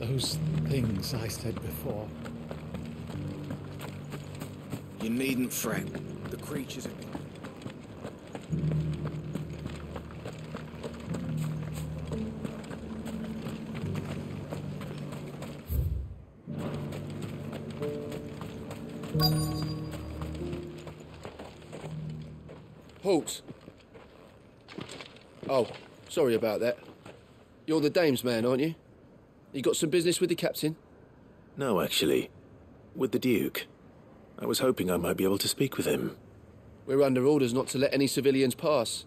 Those things I said before. You needn't fret. The creatures have been... sorry about that. You're the dame's man, aren't you? You got some business with the captain? No, actually. With the Duke. I was hoping I might be able to speak with him. We're under orders not to let any civilians pass.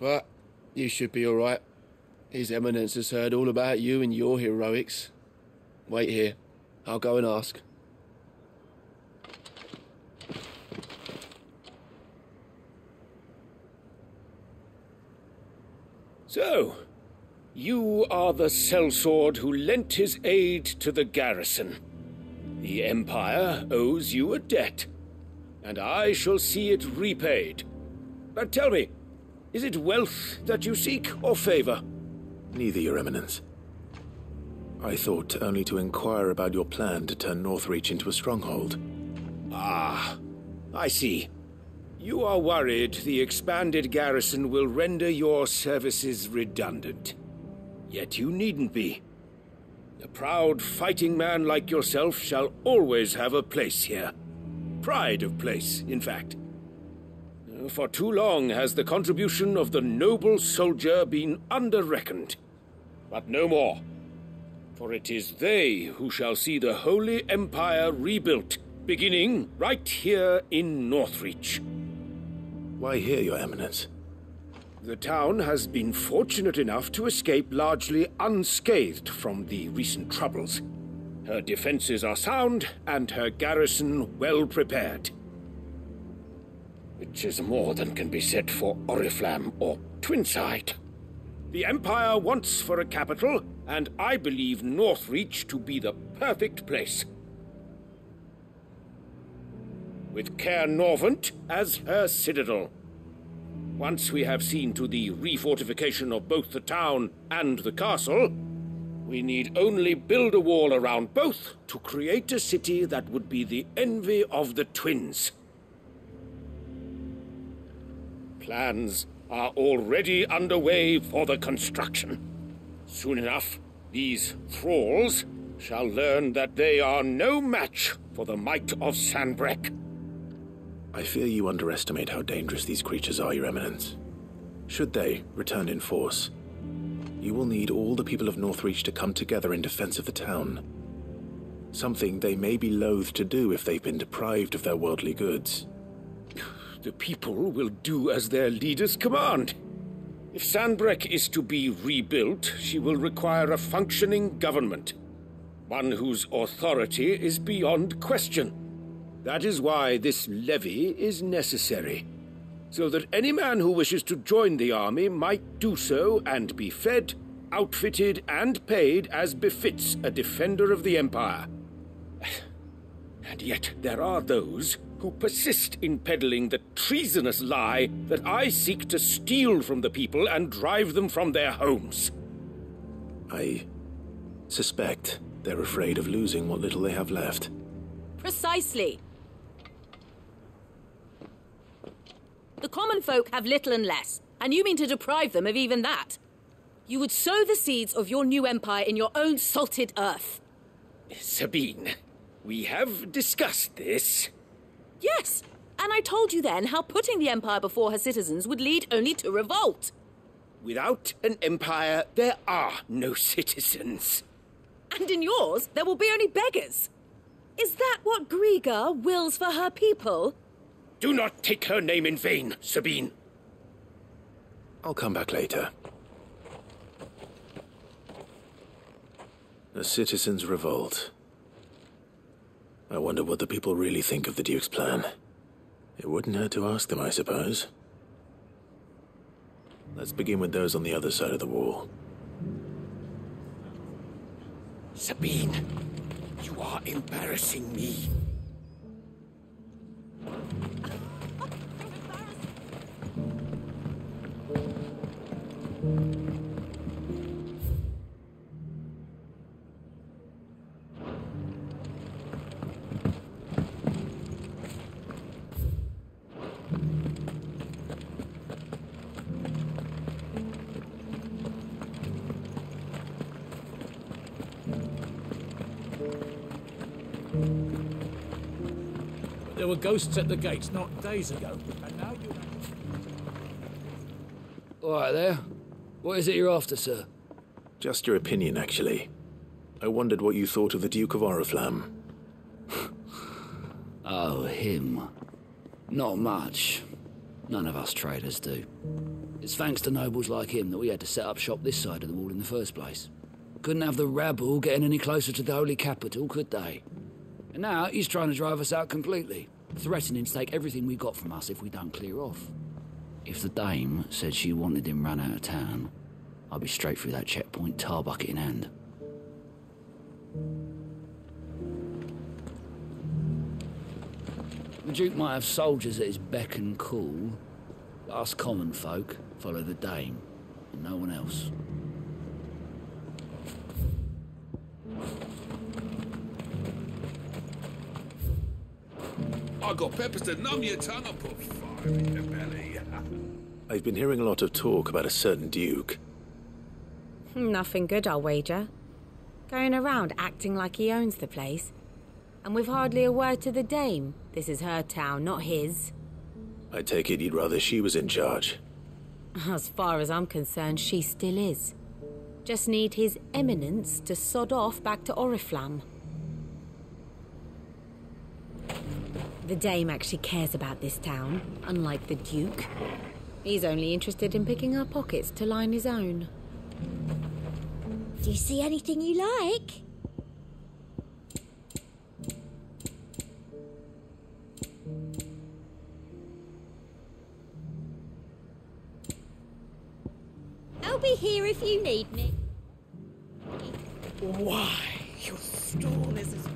But you should be all right. His Eminence has heard all about you and your heroics. Wait here. I'll go and ask. So, you are the sellsword who lent his aid to the garrison. The Empire owes you a debt, and I shall see it repaid. But tell me, is it wealth that you seek or favor? Neither, Your Eminence. I thought only to inquire about your plan to turn Northreach into a stronghold. Ah, I see. You are worried the expanded garrison will render your services redundant. Yet you needn't be. A proud fighting man like yourself shall always have a place here. Pride of place, in fact. For too long has the contribution of the noble soldier been under-reckoned. But no more. For it is they who shall see the Holy Empire rebuilt, beginning right here in Northreach. Why here, Your Eminence? The town has been fortunate enough to escape largely unscathed from the recent troubles. Her defenses are sound, and her garrison well prepared. Which is more than can be said for Oriflamme or Twinside. The Empire wants for a capital, and I believe Northreach to be the perfect place. With Caer Norvent as her citadel. Once we have seen to the refortification of both the town and the castle, we need only build a wall around both to create a city that would be the envy of the twins. Plans are already underway for the construction. Soon enough, these thralls shall learn that they are no match for the might of Sanbreque. I fear you underestimate how dangerous these creatures are, Your Eminence. Should they return in force, you will need all the people of Northreach to come together in defense of the town. Something they may be loath to do if they've been deprived of their worldly goods. The people will do as their leaders command. If Sanbreque is to be rebuilt, she will require a functioning government. One whose authority is beyond question. That is why this levy is necessary. So that any man who wishes to join the army might do so and be fed, outfitted, and paid as befits a defender of the Empire. And yet there are those who persist in peddling the treasonous lie that I seek to steal from the people and drive them from their homes. I suspect they're afraid of losing what little they have left. Precisely. The common folk have little and less, and you mean to deprive them of even that. You would sow the seeds of your new empire in your own salted earth. Sabine, we have discussed this. Yes, and I told you then how putting the empire before her citizens would lead only to revolt. Without an empire, there are no citizens. And in yours, there will be only beggars. Is that what Greagor wills for her people? Do not take her name in vain, Sabine. I'll come back later. A citizens' revolt. I wonder what the people really think of the Duke's plan. It wouldn't hurt to ask them, I suppose. Let's begin with those on the other side of the wall. Sabine, you are embarrassing me. There were ghosts at the gates not days ago, and now you. All right there. What is it you're after, sir? Just your opinion, actually. I wondered what you thought of the Duke of Oriflamme. Oh, him. Not much. None of us traders do. It's thanks to nobles like him that we had to set up shop this side of the wall in the first place. Couldn't have the rabble getting any closer to the holy capital, could they? And now he's trying to drive us out completely, threatening to take everything we got from us if we don't clear off. If the dame said she wanted him run out of town, I'd be straight through that checkpoint, tar bucket in hand. The Duke might have soldiers at his beck and call. but Us common folk follow the dame, and no one else. I got peppers to numb your tongue and put fire in your belly. I've been hearing a lot of talk about a certain Duke. Nothing good, I'll wager. Going around acting like he owns the place. And with hardly a word to the dame. This is her town, not his. I take it you'd rather she was in charge. As far as I'm concerned, she still is. Just need his eminence to sod off back to Oriflamme. The dame actually cares about this town, unlike the Duke. He's only interested in picking our pockets to line his own. Do you see anything you like? I'll be here if you need me. Why, your stall is as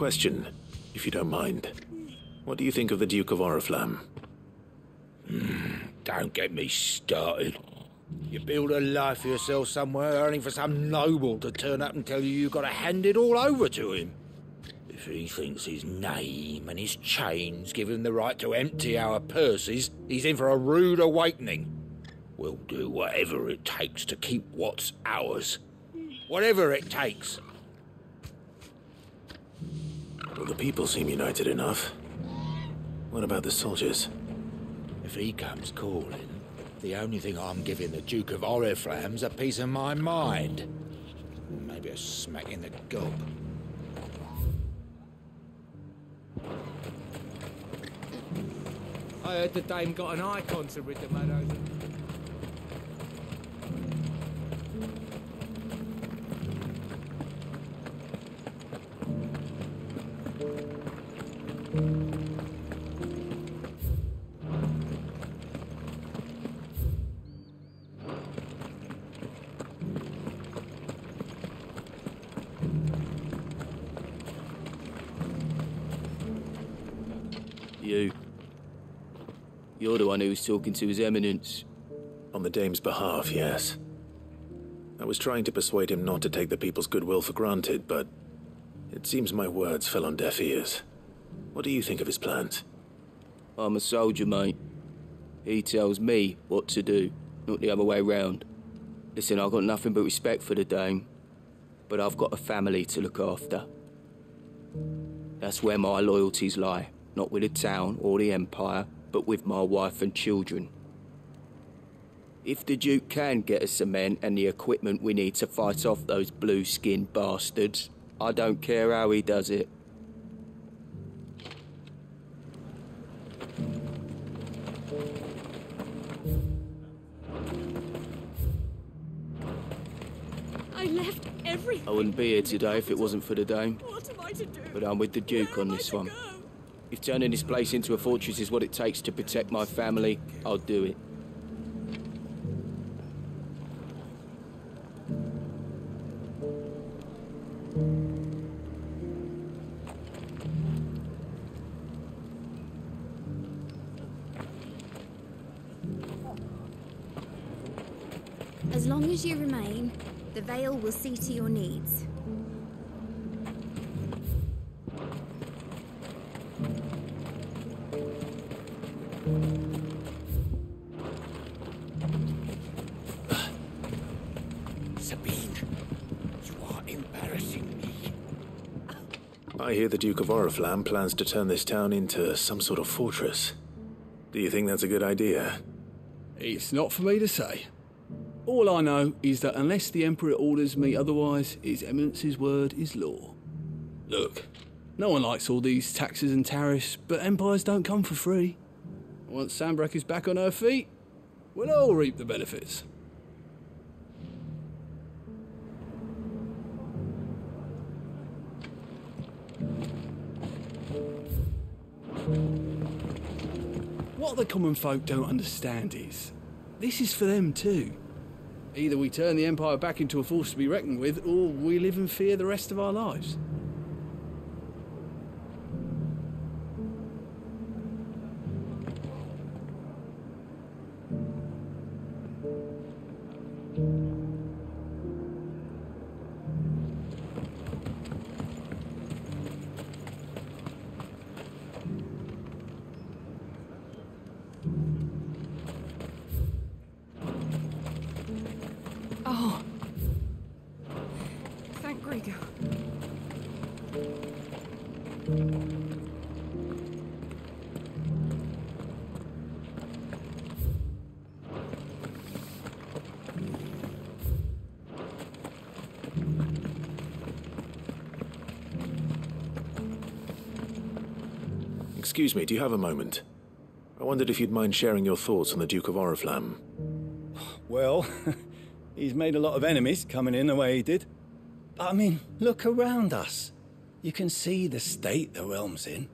question, if you don't mind. What do you think of the Duke of Oriflamme? Hmm, don't get me started. You build a life for yourself somewhere, only for some noble to turn up and tell you you've got to hand it all over to him. If he thinks his name and his chains give him the right to empty our purses, he's in for a rude awakening. We'll do whatever it takes to keep what's ours. Whatever it takes. Well, the people seem united enough. What about the soldiers? If he comes calling, the only thing I'm giving the Duke of Oriflamme's a piece of my mind. Maybe a smack in the gob. I heard the dame got an icon to rid the meadows. One who was talking to His Eminence. On the dame's behalf, yes. I was trying to persuade him not to take the people's goodwill for granted, but it seems my words fell on deaf ears. What do you think of his plans? I'm a soldier, mate. He tells me what to do, not the other way round. Listen, I've got nothing but respect for the dame, but I've got a family to look after. That's where my loyalties lie, not with the town or the Empire, but with my wife and children. If the Duke can get us cement and the equipment we need to fight off those blue skinned bastards, I don't care how he does it. I left everything. I wouldn't be here today if it wasn't for the Dame. What am I to do? But I'm with the Duke on this one. If turning this place into a fortress is what it takes to protect my family, I'll do it. As long as you remain, the Veil will see to your needs. Hear the Duke of Oriflamme plans to turn this town into some sort of fortress. Do you think that's a good idea? It's not for me to say. All I know is that unless the Emperor orders me otherwise, His Eminence's word is law. Look, no one likes all these taxes and tariffs, but empires don't come for free. Once Sanbreque is back on her feet, we'll all reap the benefits. What the common folk don't understand is, this is for them too. Either we turn the Empire back into a force to be reckoned with, or we live in fear the rest of our lives. Excuse me, do you have a moment? I wondered if you'd mind sharing your thoughts on the Duke of Oriflamme. Well, he's made a lot of enemies coming in the way he did. But I mean, look around us. You can see the state the realm's in.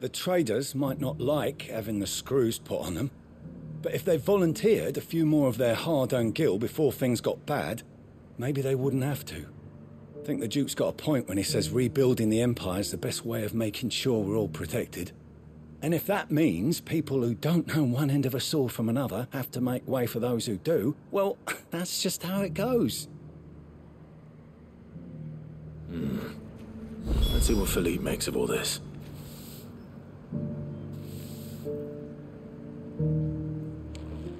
The traders might not like having the screws put on them, but if they volunteered a few more of their hard-earned gil before things got bad, maybe they wouldn't have to. I think the Duke's got a point when he says rebuilding the Empire's the best way of making sure we're all protected. And if that means people who don't know one end of a sword from another have to make way for those who do, well, that's just how it goes. Hmm. Let's see what Philippe makes of all this.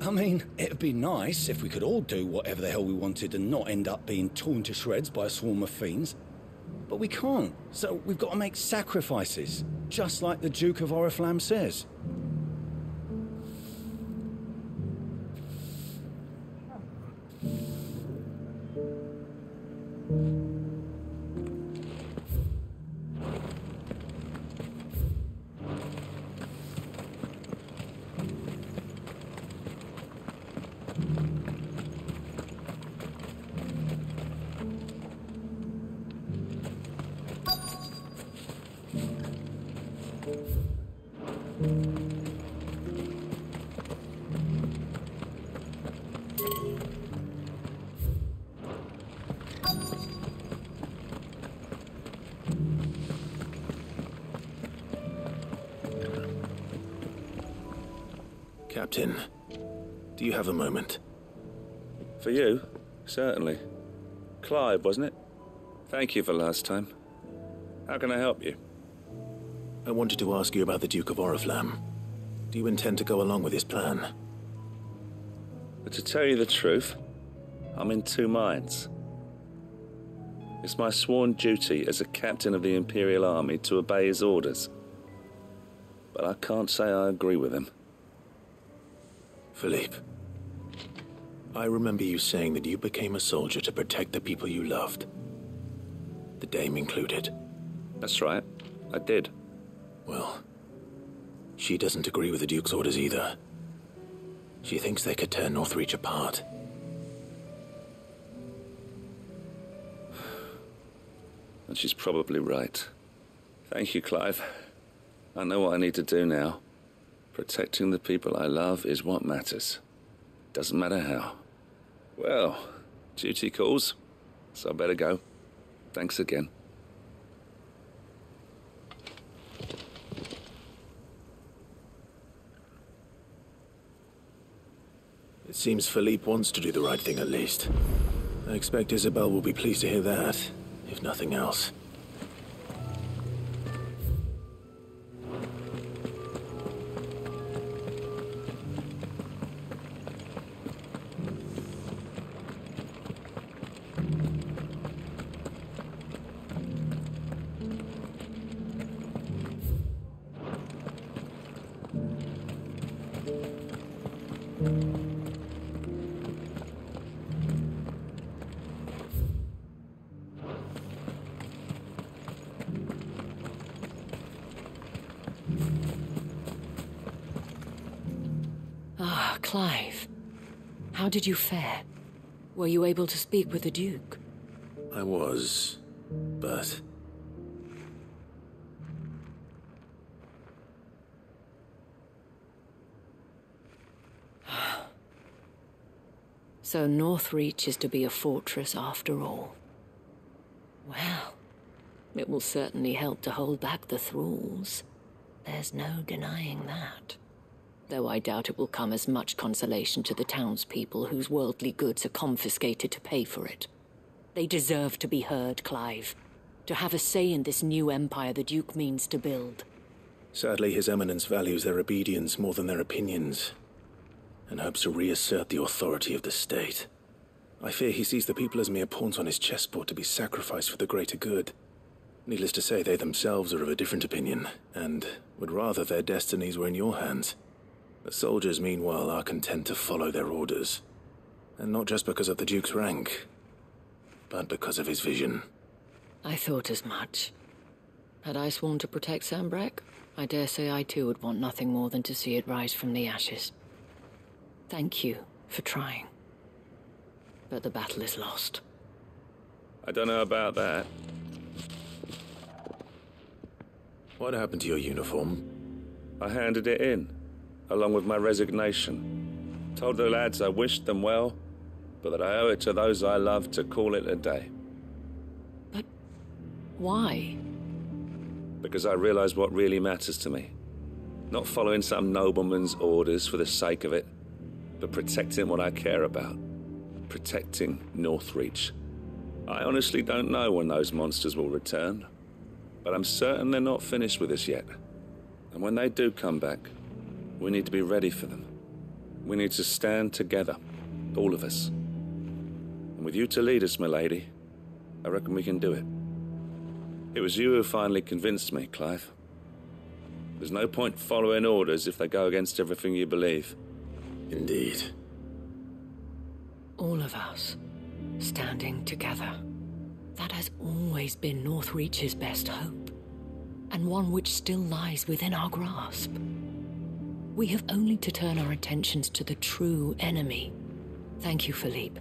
I mean, it'd be nice if we could all do whatever the hell we wanted and not end up being torn to shreds by a swarm of fiends. But we can't, so we've got to make sacrifices, just like the Duke of Oriflamme says. For you? Certainly. Clive, wasn't it? Thank you for last time. How can I help you? I wanted to ask you about the Duke of Oriflamme. Do you intend to go along with his plan? But to tell you the truth, I'm in two minds. It's my sworn duty as a captain of the Imperial Army to obey his orders. But I can't say I agree with him. Philippe, I remember you saying that you became a soldier to protect the people you loved. The Dame included. That's right. I did. Well, she doesn't agree with the Duke's orders either. She thinks they could tear Northreach apart. And she's probably right. Thank you, Clive. I know what I need to do now. Protecting the people I love is what matters. Doesn't matter how. Well, duty calls, so I better go. Thanks again. It seems Philippe wants to do the right thing at least. I expect Isabelle will be pleased to hear that, if nothing else. Did you fare? Were you able to speak with the Duke? I was, but So Northreach is to be a fortress after all. Well, it will certainly help to hold back the thralls. There's no denying that. Though I doubt it will come as much consolation to the townspeople whose worldly goods are confiscated to pay for it. They deserve to be heard, Clive. To have a say in this new empire the Duke means to build. sadly His Eminence values their obedience more than their opinions, and hopes to reassert the authority of the state. I fear he sees the people as mere pawns on his chessboard to be sacrificed for the greater good. Needless to say, they themselves are of a different opinion, and would rather their destinies were in your hands. The soldiers, meanwhile, are content to follow their orders. And not just because of the Duke's rank, but because of his vision. I thought as much. Had I sworn to protect Sanbreque, I dare say I too would want nothing more than to see it rise from the ashes. Thank you for trying. But the battle is lost. I don't know about that. What happened to your uniform? I handed it in, along with my resignation. Told the lads I wished them well, but that I owe it to those I love to call it a day. But why? Because I realize what really matters to me. Not following some nobleman's orders for the sake of it, but protecting what I care about. Protecting Northreach. I honestly don't know when those monsters will return, but I'm certain they're not finished with us yet. And when they do come back, we need to be ready for them. We need to stand together, all of us. And with you to lead us, milady, I reckon we can do it. It was you who finally convinced me, Clive. There's no point following orders if they go against everything you believe. Indeed. All of us, standing together. That has always been Northreach's best hope, and one which still lies within our grasp. We have only to turn our attentions to the true enemy. Thank you, Philippe,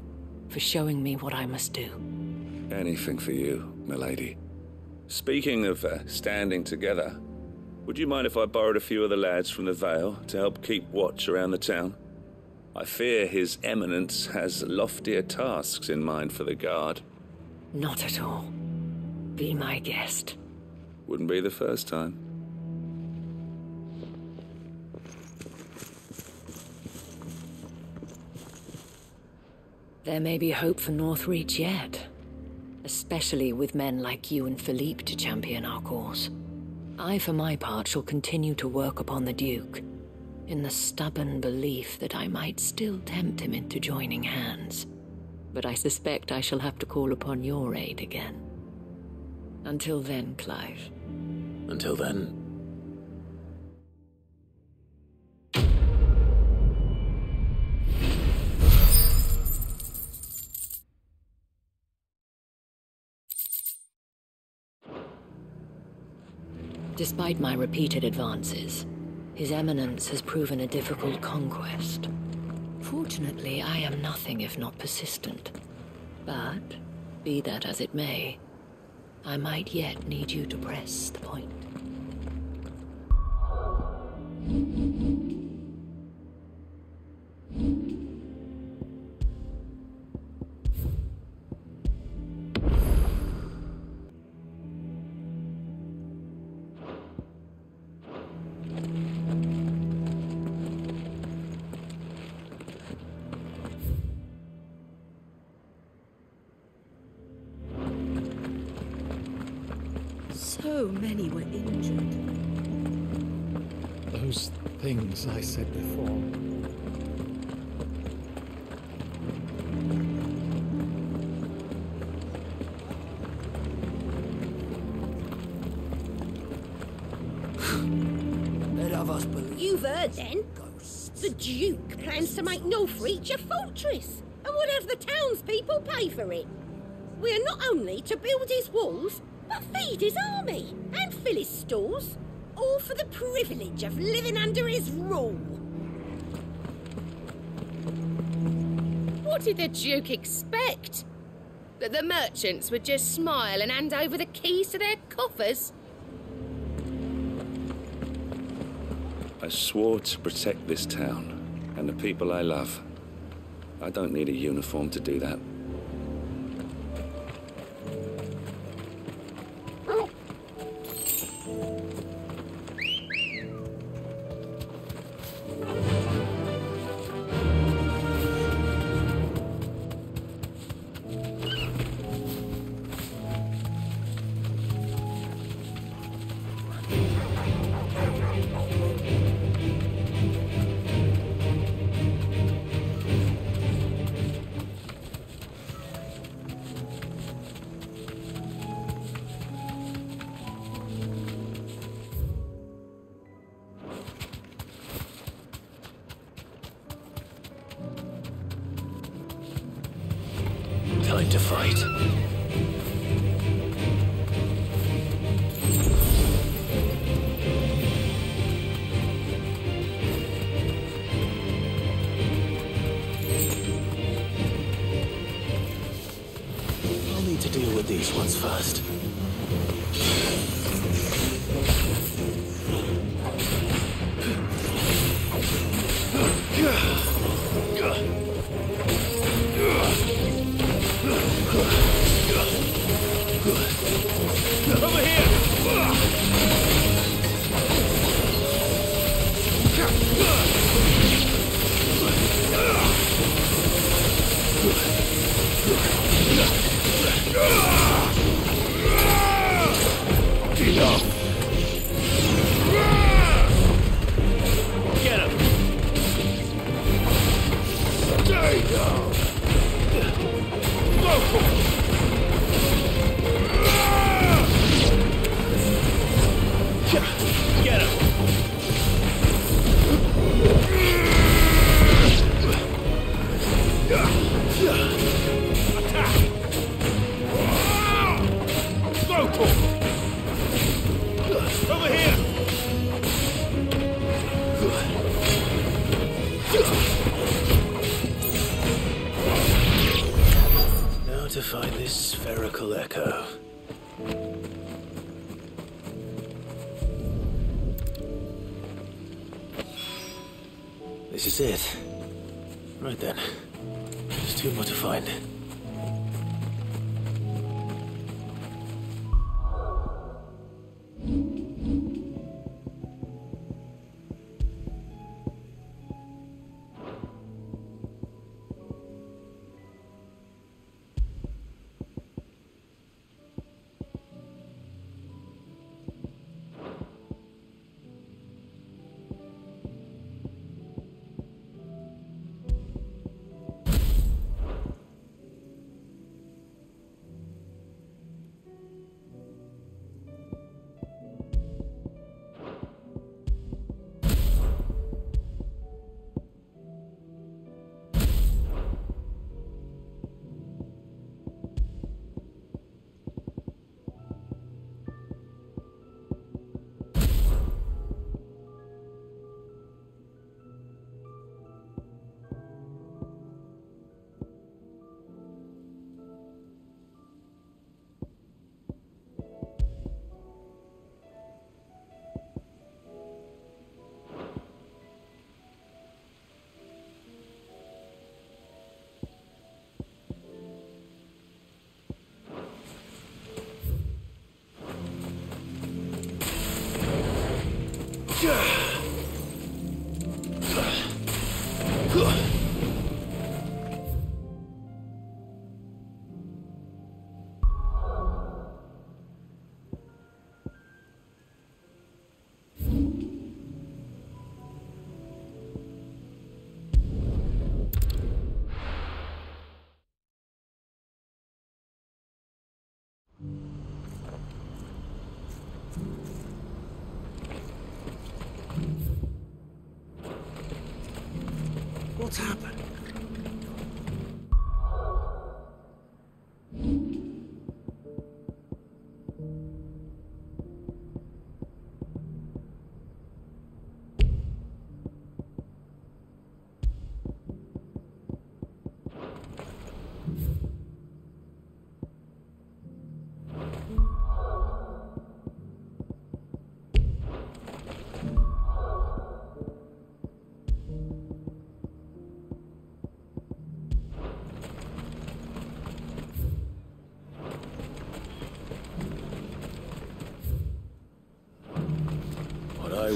for showing me what I must do. Anything for you, milady. Speaking of uh, standing together, would you mind if I borrowed a few of the lads from the Vale to help keep watch around the town? I fear His Eminence has loftier tasks in mind for the guard. Not at all. Be my guest. Wouldn't be the first time. There may be hope for Northreach yet, especially with men like you and Philippe to champion our cause. I, for my part, shall continue to work upon the Duke, in the stubborn belief that I might still tempt him into joining hands. But I suspect I shall have to call upon your aid again. Until then, Clive. Until then, Despite my repeated advances, His Eminence has proven a difficult conquest. Fortunately, I am nothing if not persistent. But, be that as it may, I might yet need you to press the point. Fill his stores, all for the privilege of living under his rule. What did the Duke expect? That the merchants would just smile and hand over the keys to their coffers? I swore to protect this town and the people I love. I don't need a uniform to do that. To deal with these ones first. Enough.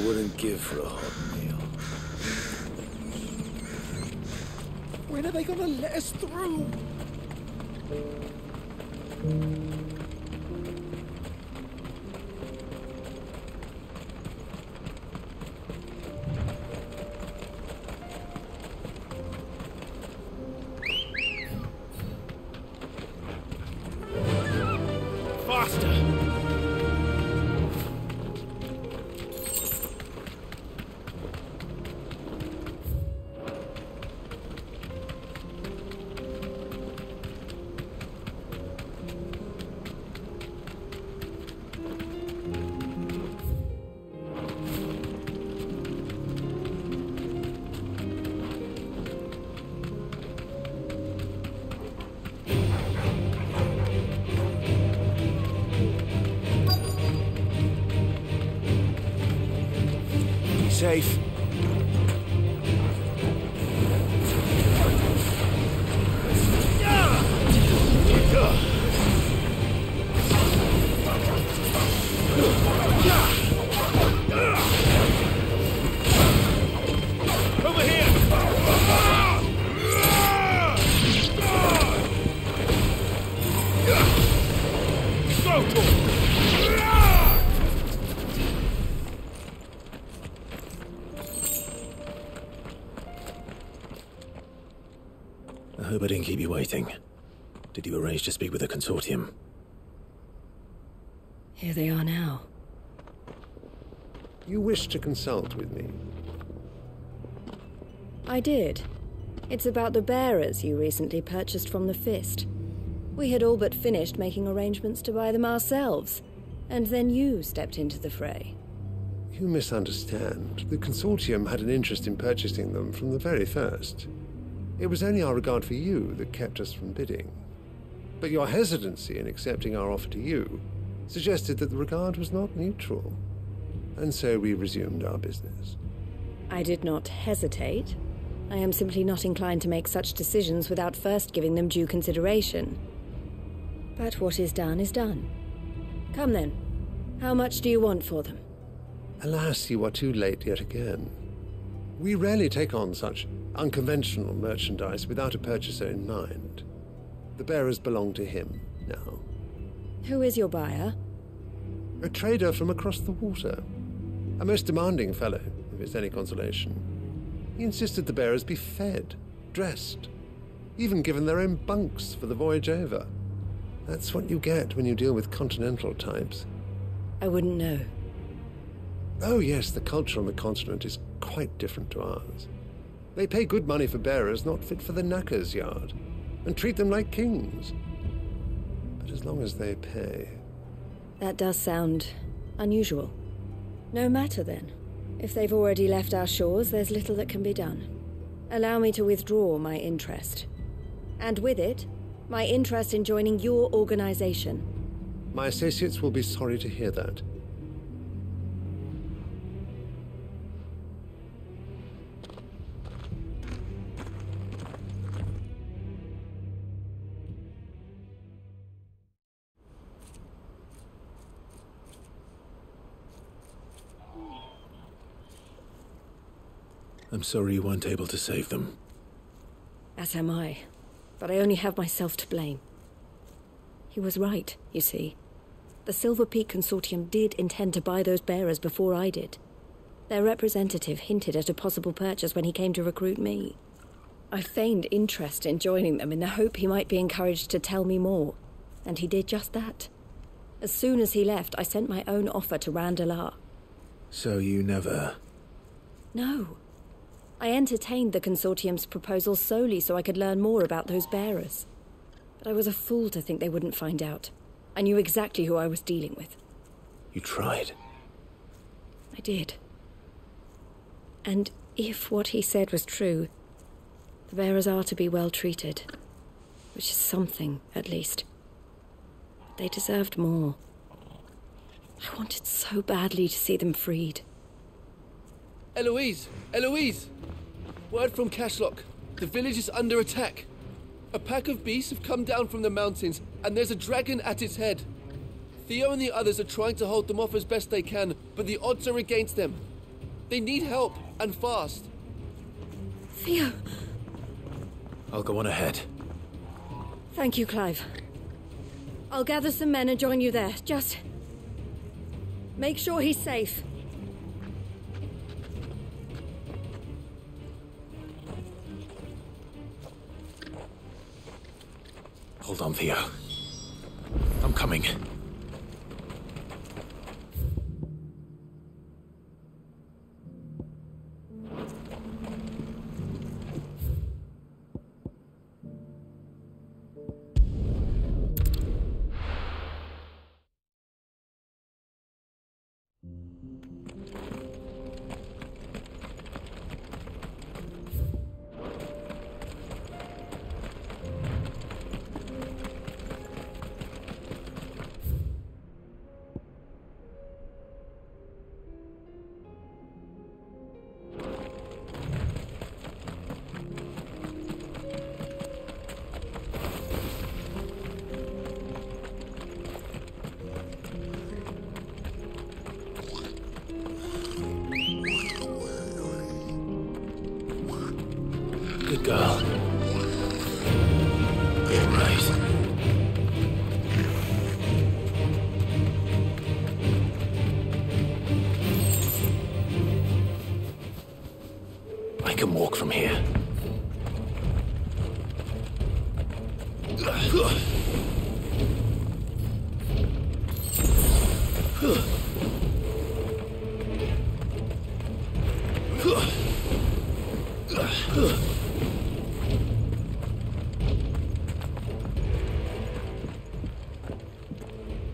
Wouldn't give for a hot meal. When are they gonna let us through? I hope I didn't keep you waiting. Did you arrange to speak with the consortium? Here they are now. You wish to consult with me? I did. It's about the bearers you recently purchased from the Fist. We had all but finished making arrangements to buy them ourselves, and then you stepped into the fray. You misunderstand. The consortium had an interest in purchasing them from the very first. It was only our regard for you that kept us from bidding. But your hesitancy in accepting our offer to you suggested that the regard was not neutral. And so we resumed our business. I did not hesitate. I am simply not inclined to make such decisions without first giving them due consideration. But what is done is done. Come then. How much do you want for them? Alas, you are too late yet again. We rarely take on such unconventional merchandise without a purchaser in mind. The bearers belong to him now. Who is your buyer? A trader from across the water. A most demanding fellow, if it's any consolation. He insisted the bearers be fed, dressed, even given their own bunks for the voyage over. That's what you get when you deal with continental types. I wouldn't know. Oh, yes, the culture on the continent is quite different to ours. They pay good money for bearers not fit for the knacker's yard, and treat them like kings. But as long as they pay. That does sound unusual. No matter then. If they've already left our shores, there's little that can be done. Allow me to withdraw my interest. And with it, my interest in joining your organization. My associates will be sorry to hear that. I'm sorry you weren't able to save them. As am I. But I only have myself to blame. He was right, you see. The Silver Peak Consortium did intend to buy those bearers before I did. Their representative hinted at a possible purchase when he came to recruit me. I feigned interest in joining them in the hope he might be encouraged to tell me more, and he did just that. As soon as he left, I sent my own offer to Randalar. So you never. No. I entertained the consortium's proposal solely so I could learn more about those bearers. But I was a fool to think they wouldn't find out. I knew exactly who I was dealing with. You tried. I did. And if what he said was true, the bearers are to be well treated. Which is something, at least. They deserved more. I wanted so badly to see them freed. Eloise! Eloise! Word from Cashlock. The village is under attack. A pack of beasts have come down from the mountains, and there's a dragon at its head. Theo and the others are trying to hold them off as best they can, but the odds are against them. They need help, and fast. Theo! I'll go on ahead. Thank you, Clive. I'll gather some men and join you there. Just. Make sure he's safe. Hold on, Theo. I'm coming.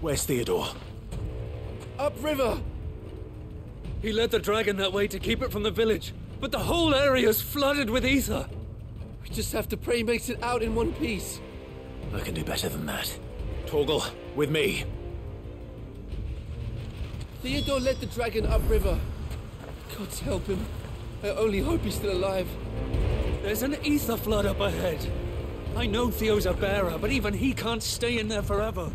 Where's Theodore? Upriver! He led the dragon that way to keep it from the village, but the whole area is flooded with ether. We just have to pray he makes it out in one piece. I can do better than that. Torgal, with me. Theodore led the dragon upriver. God help him. I only hope he's still alive. There's an ether flood up ahead. I know Theo's a bearer, but even he can't stay in there forever.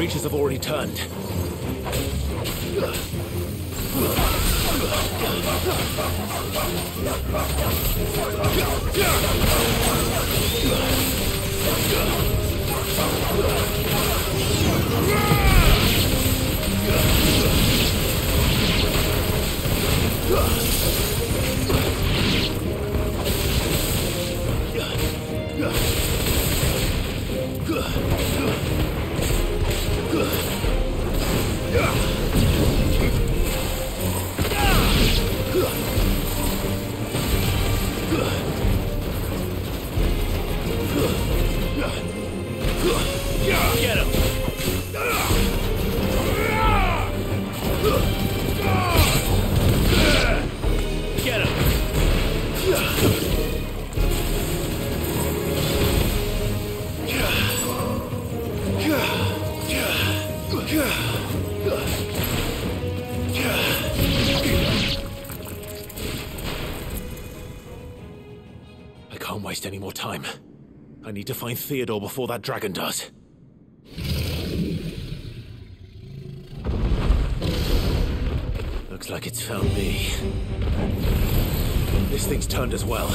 Creatures have already turned. Need to find Theodore before that dragon does. Looks like it's found me. This thing's turned as well.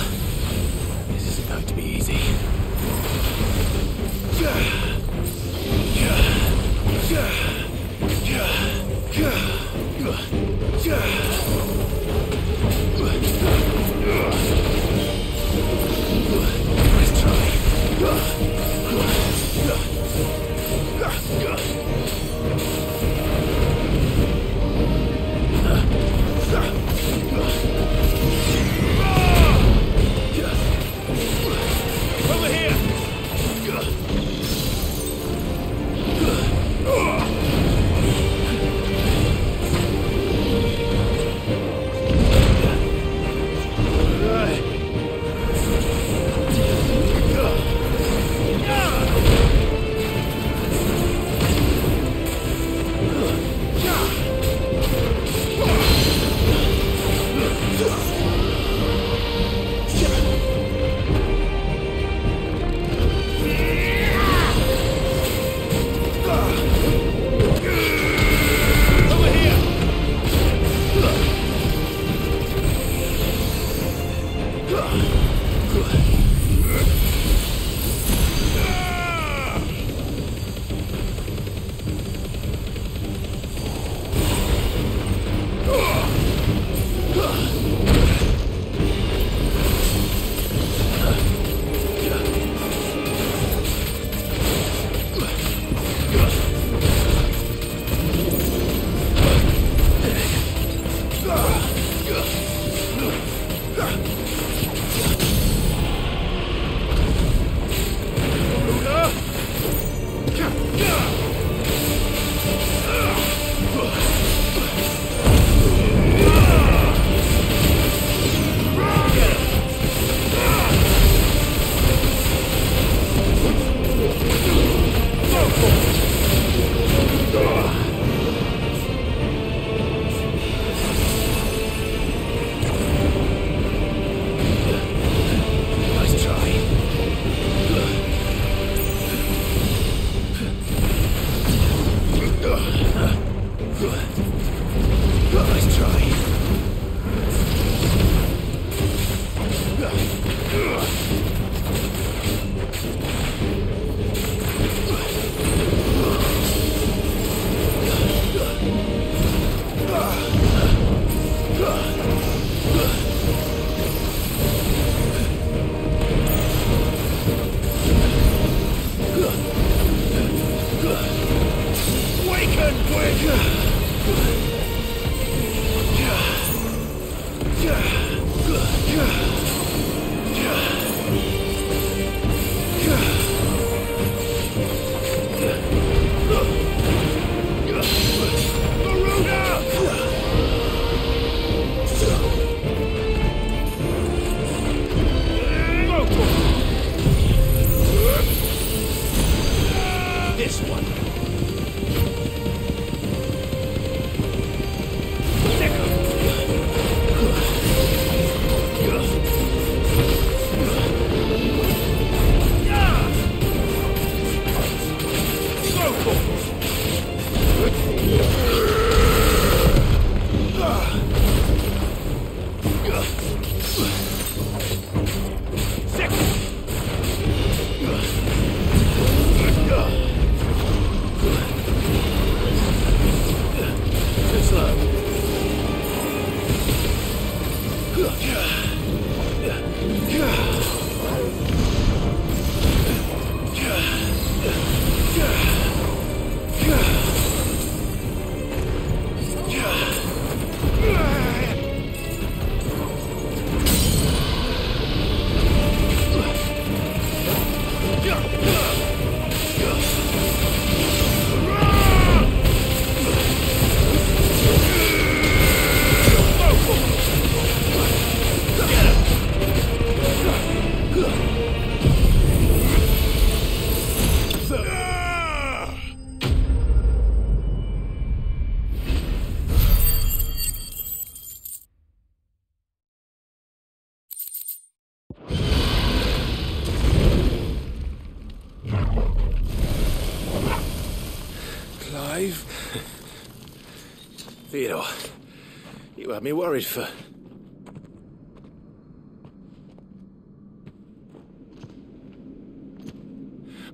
Me worried for.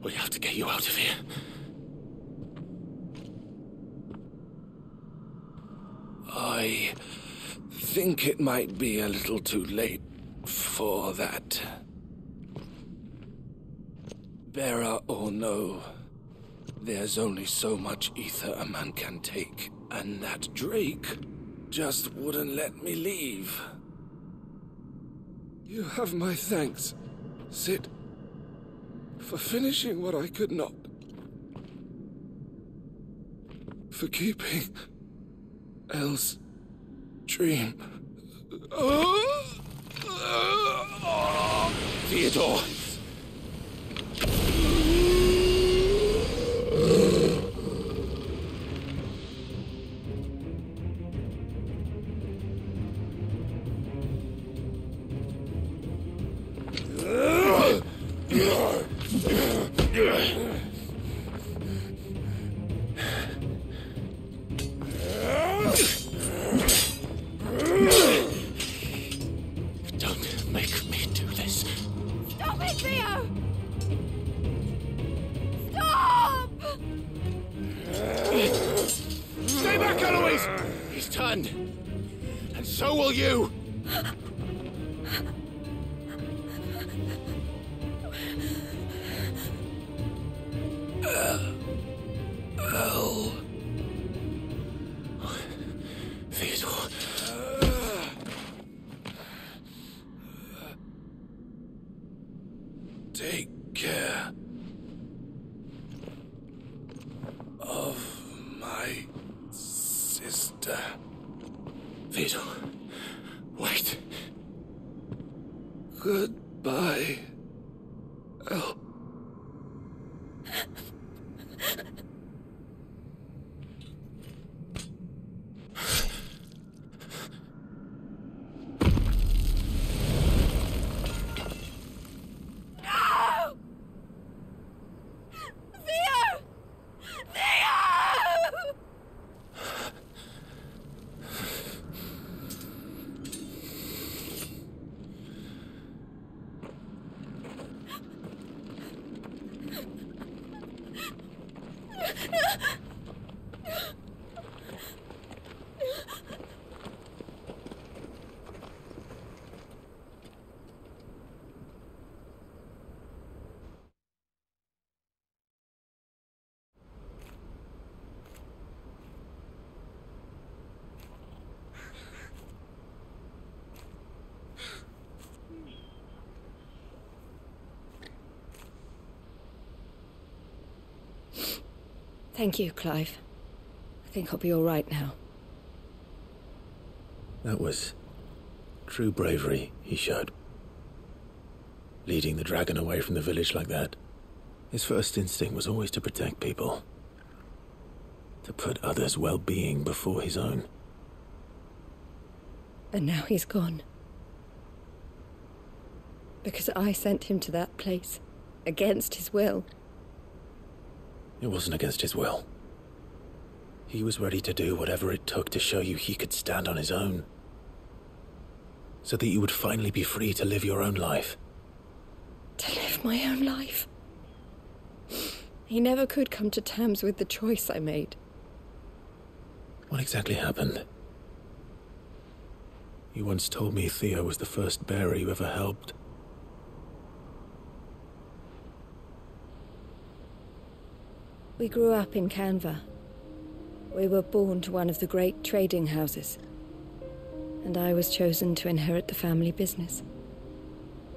We have to get you out of here. I think it might be a little too late for that. Bearer or no, there's only so much ether a man can take, and that Drake just wouldn't let me leave. You have my thanks, Cid, for finishing what I could not. For keeping Elle's dream. Theodore! Thank you, Clive. I think I'll be all right now. That was true bravery he showed. Leading the dragon away from the village like that. His first instinct was always to protect people. To put others' well-being before his own. And now he's gone. Because I sent him to that place. Against his will. It wasn't against his will. He was ready to do whatever it took to show you he could stand on his own. So that you would finally be free to live your own life. To live my own life. He never could come to terms with the choice I made. What exactly happened? You once told me Theo was the first bearer you ever helped. We grew up in Canva. We were born to one of the great trading houses. And I was chosen to inherit the family business.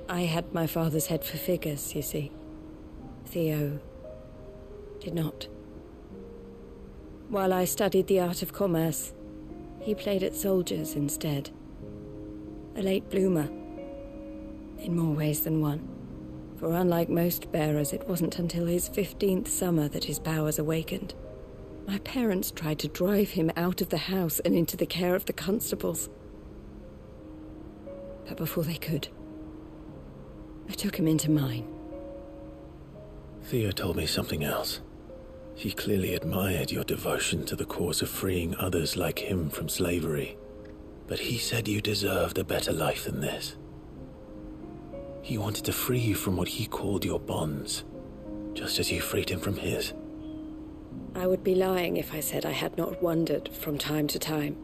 I had my father's head for figures, you see. Theo did not. While I studied the art of commerce, he played at soldiers instead. A late bloomer. In more ways than one. For unlike most bearers, it wasn't until his 15th summer that his powers awakened. My parents tried to drive him out of the house and into the care of the constables. But before they could, I took him into mine. Theo told me something else. He clearly admired your devotion to the cause of freeing others like him from slavery. But he said you deserved a better life than this. He wanted to free you from what he called your bonds, just as you freed him from his. I would be lying if I said I had not wondered from time to time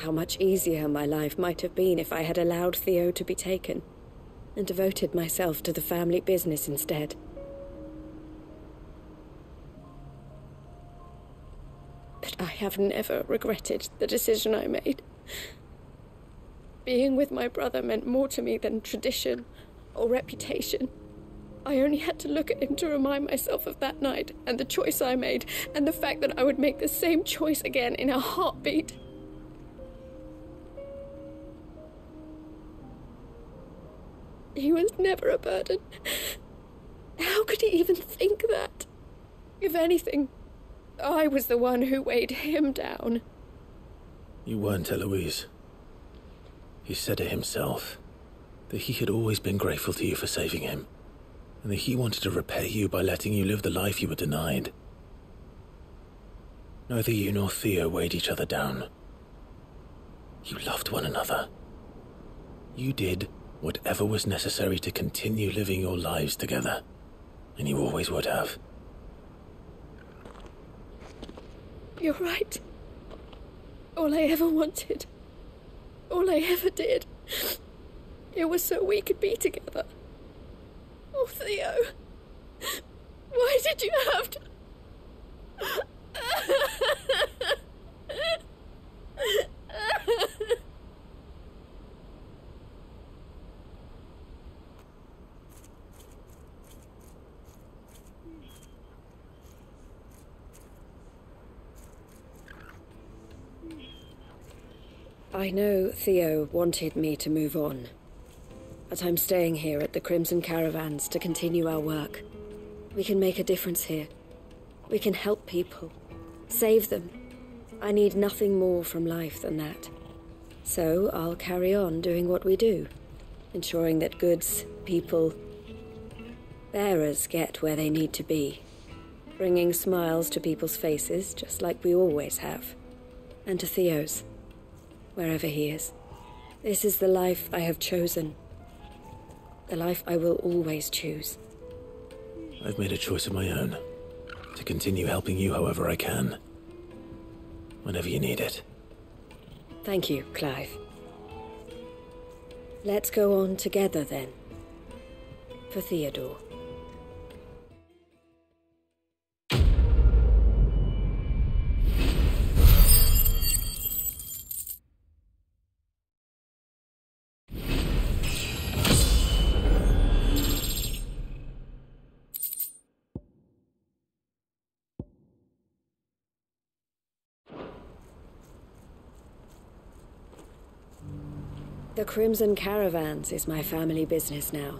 how much easier my life might have been if I had allowed Theo to be taken and devoted myself to the family business instead. But I have never regretted the decision I made. Being with my brother meant more to me than tradition or reputation. I only had to look at him to remind myself of that night and the choice I made, and the fact that I would make the same choice again in a heartbeat. He was never a burden. How could he even think that? If anything, I was the one who weighed him down. You weren't, Eloise. He said it himself that he had always been grateful to you for saving him, and that he wanted to repay you by letting you live the life you were denied. Neither you nor Theo weighed each other down. You loved one another. You did whatever was necessary to continue living your lives together, and you always would have. You're right. All I ever wanted, all I ever did, it was so we could be together. Oh, Theo, why did you have to? I know Theo wanted me to move on. But I'm staying here at the Crimson Caravans to continue our work. We can make a difference here. We can help people. Save them. I need nothing more from life than that. So I'll carry on doing what we do. Ensuring that goods, people, bearers get where they need to be. Bringing smiles to people's faces, just like we always have. And to Theo's wherever he is. This is the life I have chosen. The life I will always choose. I've made a choice of my own to continue helping you however I can. Whenever you need it. Thank you, Clive. Let's go on together then. For Theodore. The Crimson Caravans is my family business now,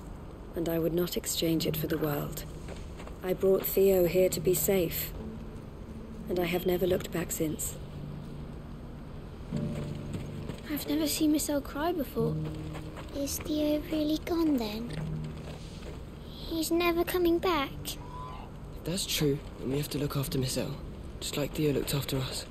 and I would not exchange it for the world. I brought Theo here to be safe, and I have never looked back since. I've never seen Michelle cry before. Is Theo really gone then? He's never coming back. That's true, and we have to look after Miss L, just like Theo looked after us.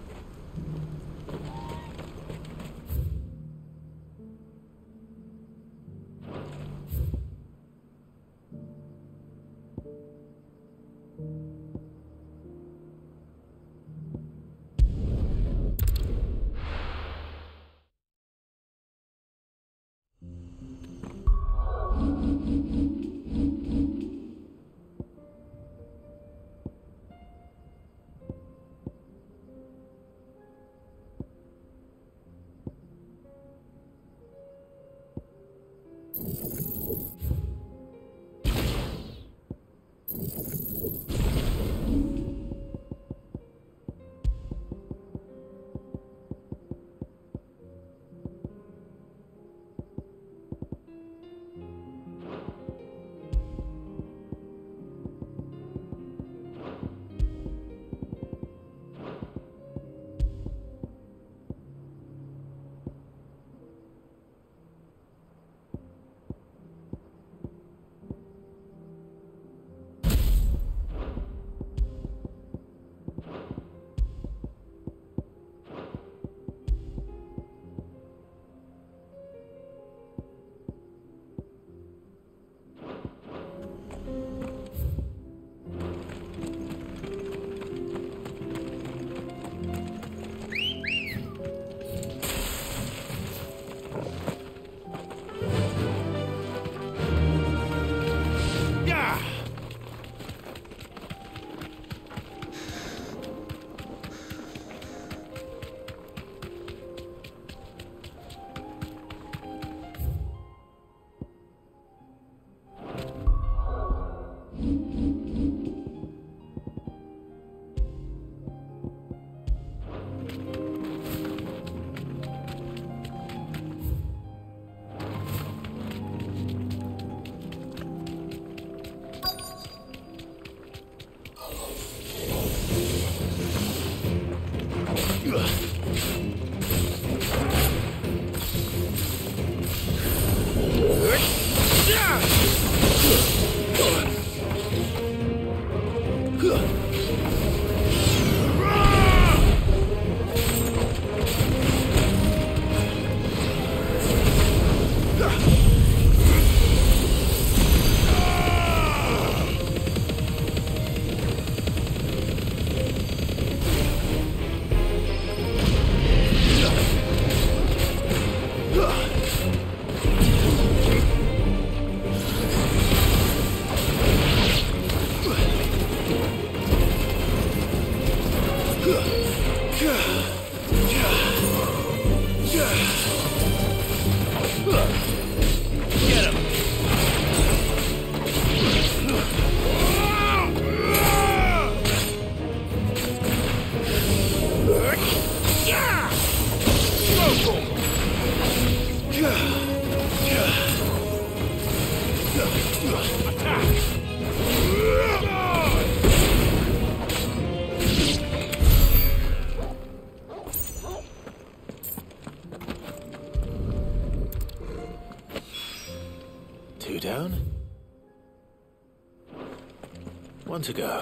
One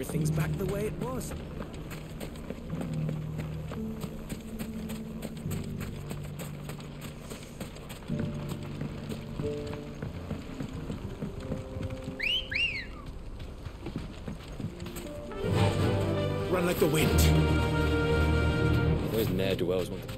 everything's back the way it was. Run like the wind. Those ne'er-do-wells want the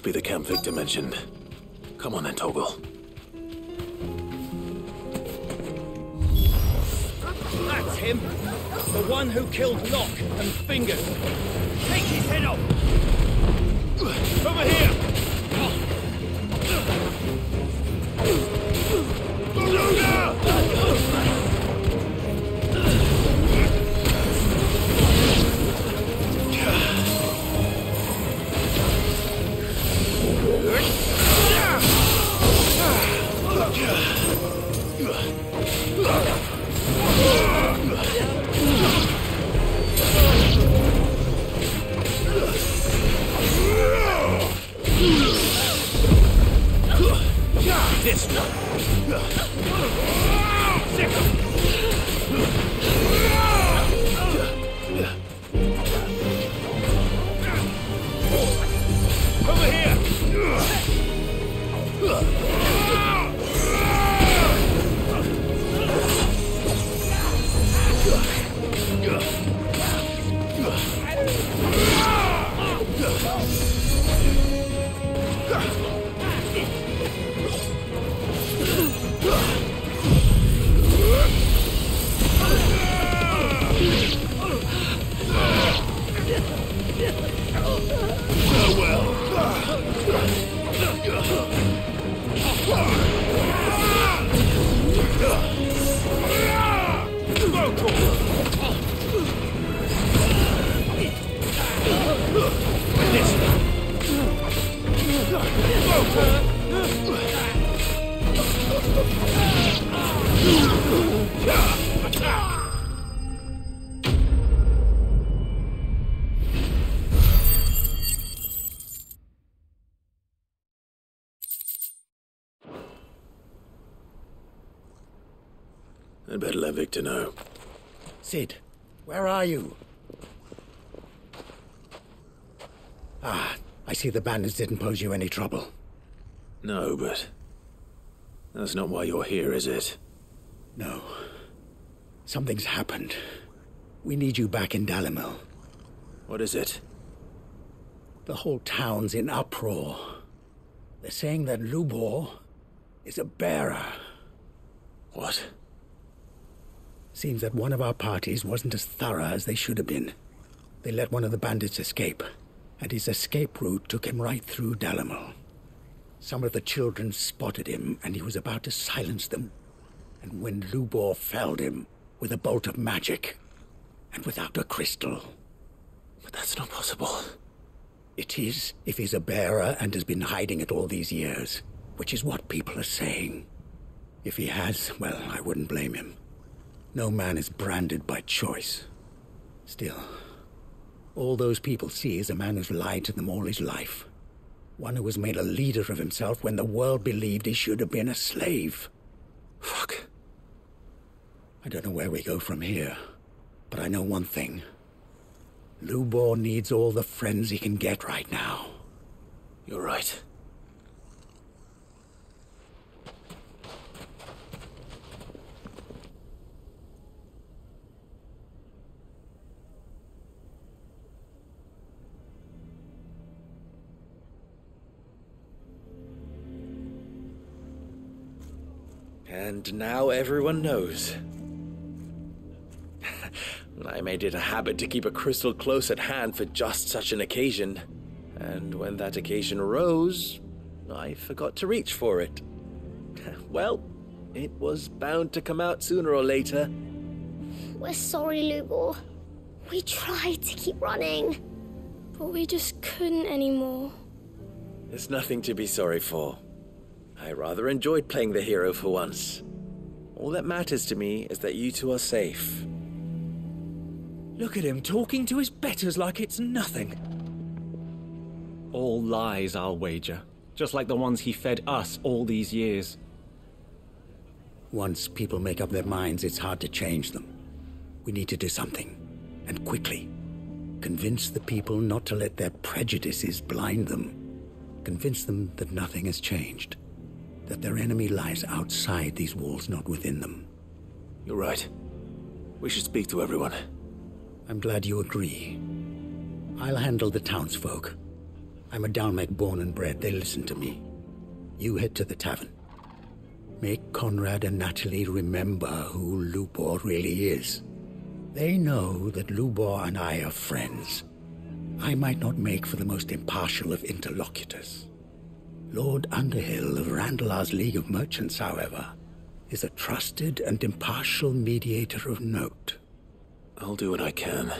must be the camp Victor mentioned. Come on then, Torgal. That's him! The one who killed Locke and Fingers! Take his head off! Cid, where are you? Ah, I see the bandits didn't pose you any trouble. No, but that's not why you're here, is it? No. Something's happened. We need you back in Dalimil. What is it? The whole town's in uproar. They're saying that Lubor is a bearer. What? Seems that one of our parties wasn't as thorough as they should have been. They let one of the bandits escape, and his escape route took him right through Dalimil. Some of the children spotted him, and he was about to silence them. And when Lubor felled him with a bolt of magic, and without a crystal. But that's not possible. It is if he's a bearer and has been hiding it all these years, which is what people are saying. If he has, well, I wouldn't blame him. No man is branded by choice. Still, all those people see is a man who's lied to them all his life. One who has made a leader of himself when the world believed he should have been a slave. Fuck. I don't know where we go from here, but I know one thing. Lubor needs all the friends he can get right now. You're right. And now everyone knows. I made it a habit to keep a crystal close at hand for just such an occasion. And when that occasion arose, I forgot to reach for it. Well, it was bound to come out sooner or later. We're sorry, Lubor. We tried to keep running. but we just couldn't anymore. There's nothing to be sorry for. I rather enjoyed playing the hero for once. All that matters to me is that you two are safe. Look at him talking to his betters like it's nothing. All lies, I'll wager. Just like the ones he fed us all these years. Once people make up their minds, it's hard to change them. We need to do something, and quickly. Convince the people not to let their prejudices blind them. Convince them that nothing has changed. That their enemy lies outside these walls, not within them. You're right. We should speak to everyone. I'm glad you agree. I'll handle the townsfolk. I'm a Dalmek born and bred. They listen to me. You head to the tavern. Make Conrad and Natalie remember who Lubor really is. They know that Lubor and I are friends. I might not make for the most impartial of interlocutors. Lord Underhill of Randalar's League of Merchants, however, is a trusted and impartial mediator of note. I'll do what I can.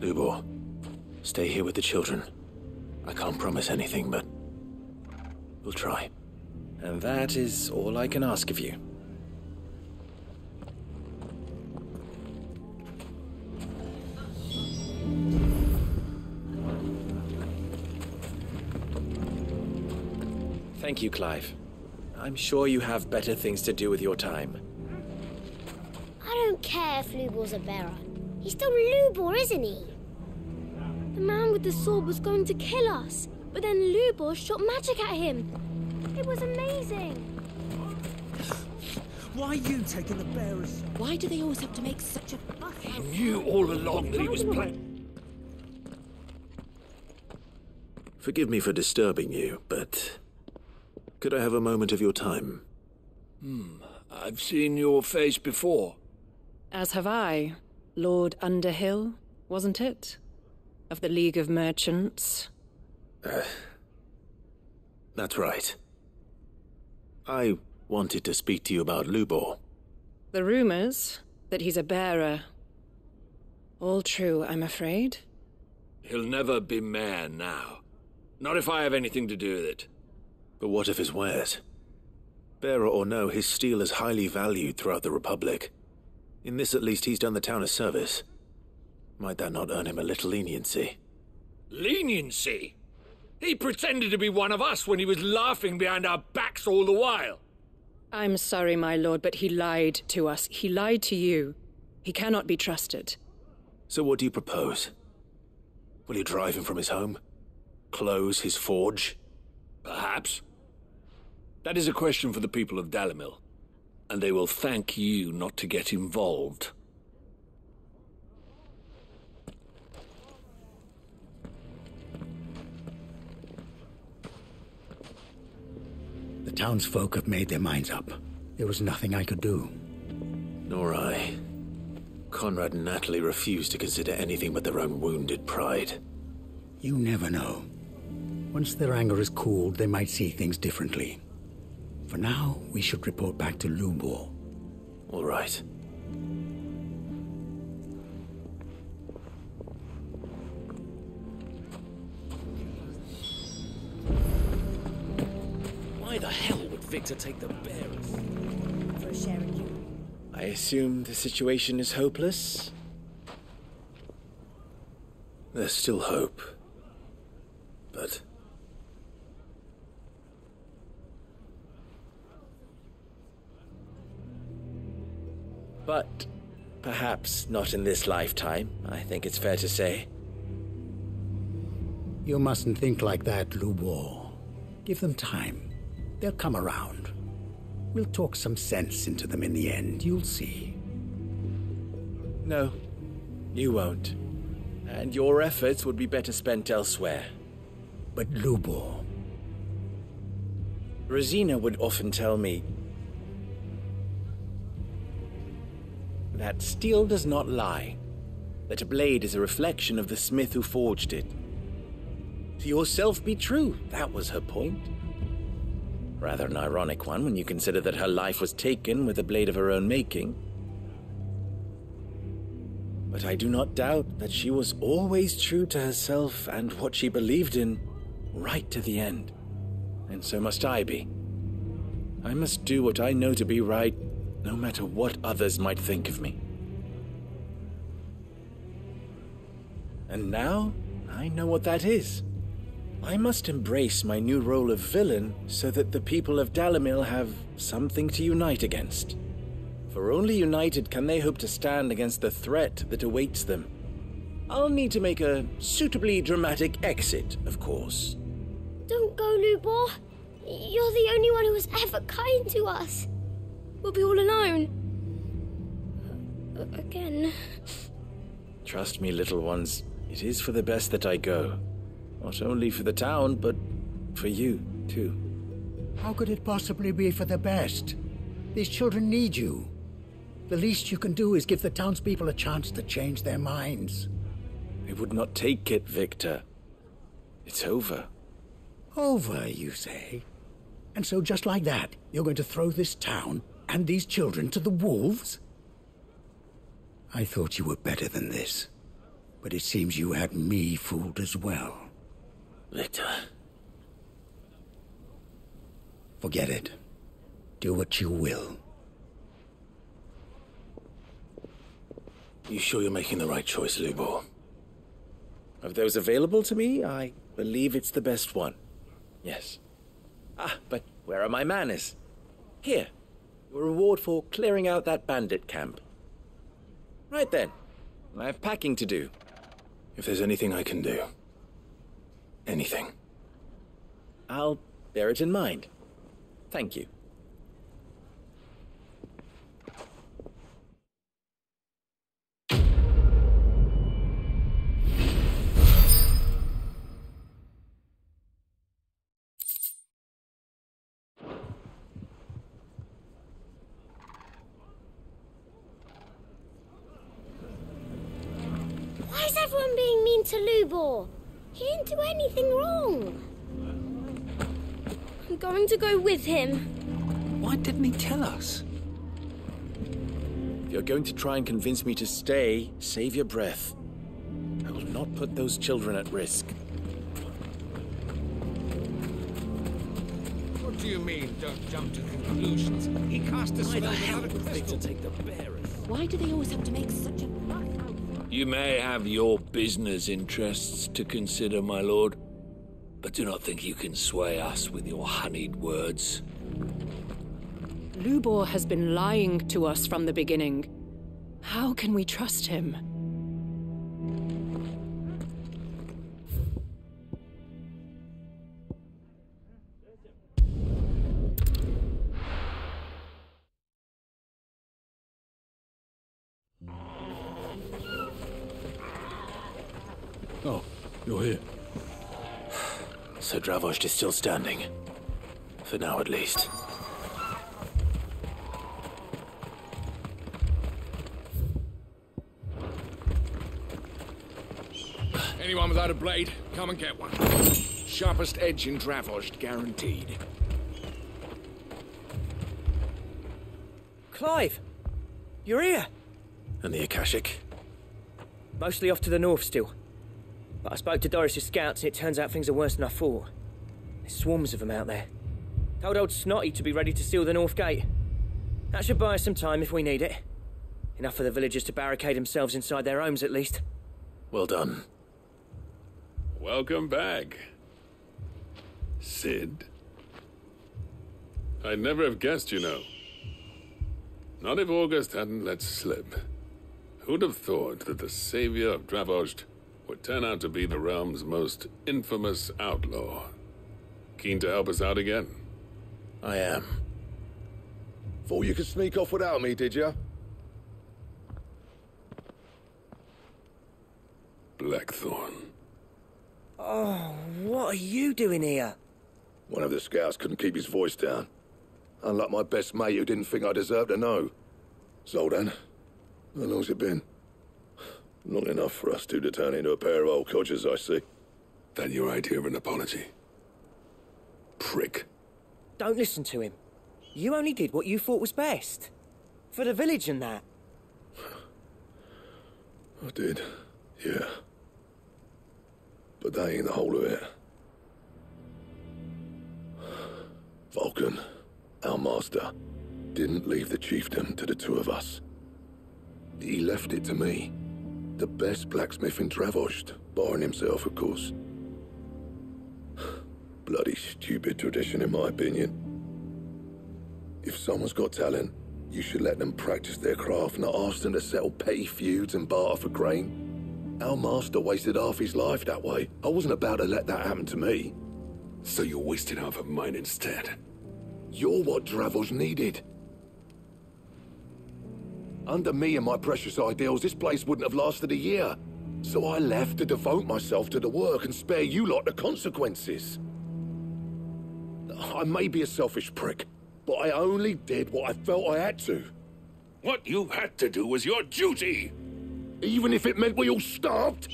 Lubor, stay here with the children. I can't promise anything, but we'll try. And that is all I can ask of you. Thank you, Clive. I'm sure you have better things to do with your time. I don't care if Lubor's a bearer. He's still Lubor, isn't he? The man with the sword was going to kill us, but then Lubor shot magic at him. It was amazing. Why are you taking the bearers? Why do they always have to make such a fuss? I knew all along that he was playing. Forgive me for disturbing you, but could I have a moment of your time? Hmm. I've seen your face before. As have I. Lord Underhill, wasn't it? Of the League of Merchants. Uh, that's right. I wanted to speak to you about Lubor. The rumors that he's a bearer. All true, I'm afraid. He'll never be mayor now. Not if I have anything to do with it. But what of his wares? Bearer or no, his steel is highly valued throughout the Republic. In this, at least, he's done the town a service. Might that not earn him a little leniency? Leniency? He pretended to be one of us when he was laughing behind our backs all the while. I'm sorry, my lord, but he lied to us. He lied to you. He cannot be trusted. So what do you propose? Will you drive him from his home? Close his forge? Perhaps. That is a question for the people of Dalimil, and they will thank you not to get involved. The townsfolk have made their minds up. There was nothing I could do. Nor I. Conrad and Natalie refused to consider anything but their own wounded pride. You never know. Once their anger is cooled, they might see things differently. For now, we should report back to Lubor. All right. Why the hell would Victor take the bearers? For sharing you. I assume the situation is hopeless? There's still hope. But But perhaps not in this lifetime, I think it's fair to say. You mustn't think like that, Lubor. Give them time. They'll come around. We'll talk some sense into them in the end, you'll see. No, you won't. And your efforts would be better spent elsewhere. But Lubor. Rosina would often tell me that steel does not lie, that a blade is a reflection of the smith who forged it. To yourself be true, that was her point. Rather an ironic one when you consider that her life was taken with a blade of her own making. But I do not doubt that she was always true to herself and what she believed in, right to the end. And so must I be. I must do what I know to be right, no matter what others might think of me. And now, I know what that is. I must embrace my new role of villain so that the people of Dalimil have something to unite against. For only united can they hope to stand against the threat that awaits them. I'll need to make a suitably dramatic exit, of course. Don't go, Lubor. You're the only one who was ever kind to us. We'll be all alone. Uh, again. Trust me, little ones, it is for the best that I go. Not only for the town, but for you, too. How could it possibly be for the best? These children need you. The least you can do is give the townspeople a chance to change their minds. They would not take it, Victor. It's over. Over, you say? And so, just like that, you're going to throw this town and these children to the wolves? I thought you were better than this. But it seems you had me fooled as well. Victor. Forget it. Do what you will. You sure you're making the right choice, Lubor? Of those available to me, I believe it's the best one. Yes. Ah, but where are my manners? Here, your reward for clearing out that bandit camp. Right then, I have packing to do. If there's anything I can do, anything, I'll bear it in mind. Thank you. To He didn't do anything wrong. I'm going to go with him. Why didn't he tell us? If you're going to try and convince me to stay, save your breath. I will not put those children at risk. What do you mean, don't jump to conclusions? He cast a spell without a crystal. take the bearers? Why do they always have to make such a fuss out You may have your business interests to consider, my lord, but do not think you can sway us with your honeyed words. Lubor has been lying to us from the beginning. How can we trust him? So Dravost is still standing. For now, at least. Anyone without a blade, come and get one. Sharpest edge in Dravost, guaranteed. Clive! You're here! And the Akashic? Mostly off to the north still. But I spoke to Doris's scouts and it turns out things are worse than I thought. There's swarms of them out there. Told old Snotty to be ready to seal the north gate. That should buy us some time if we need it. Enough for the villagers to barricade themselves inside their homes at least. Well done. Welcome back. Cid. I'd never have guessed, you know. Not if August hadn't let slip. Who'd have thought that the savior of Dravost would turn out to be the realm's most infamous outlaw? Keen to help us out again? I am. Thought you could sneak off without me, did you? Blackthorne. Oh, what are you doing here? One of the scouts couldn't keep his voice down. Unlike my best mate who didn't think I deserved to know. Zoltan, how long's it been? Long enough for us two to turn into a pair of old codgers, I see. Then your idea of an apology? Prick. Don't listen to him. You only did what you thought was best. For the village and that. I did, yeah. But that ain't the whole of it. Vulcan, our master, didn't leave the chiefdom to the two of us. He left it to me, the best blacksmith in Dravost, barring himself, of course. Bloody stupid tradition, in my opinion. If someone's got talent, you should let them practice their craft, not ask them to settle petty feuds and barter for grain. Our master wasted half his life that way. I wasn't about to let that happen to me. So you wasted half of mine instead. You're what Dravos needed. Under me and my precious ideals, this place wouldn't have lasted a year. So I left to devote myself to the work and spare you lot the consequences. I may be a selfish prick, but I only did what I felt I had to. What you had to do was your duty! Even if it meant we all starved?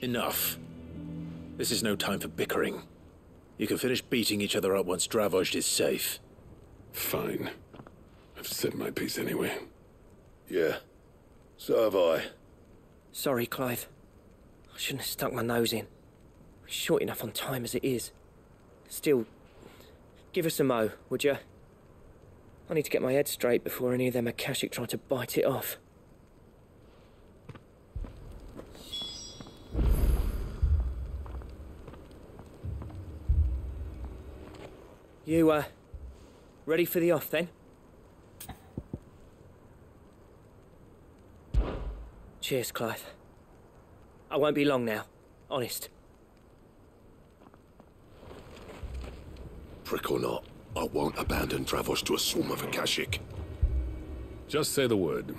Enough. This is no time for bickering. You can finish beating each other up once Dravojd is safe. Fine. I've said my piece anyway. Yeah. So have I. Sorry, Clive. I shouldn't have stuck my nose in. We're short enough on time as it is. Still, give us a mo, would you? I need to get my head straight before any of them Akashic try to bite it off. You, uh, ready for the off then? Cheers, Clive. I won't be long now, honest. Prick or not, I won't abandon Dravos to a swarm of Akashic. Just say the word.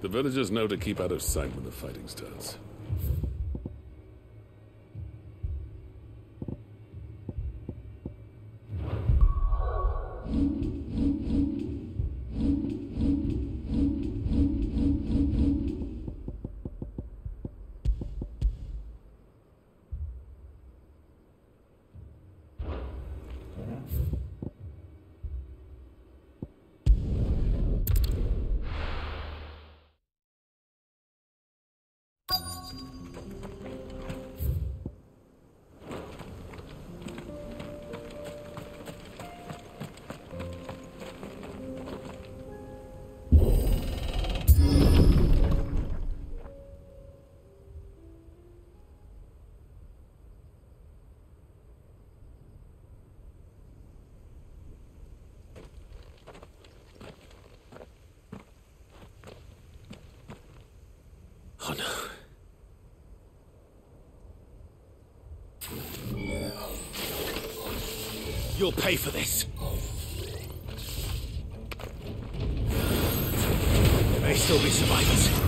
The villagers know to keep out of sight when the fighting starts. Pay for this. There may still be survivors.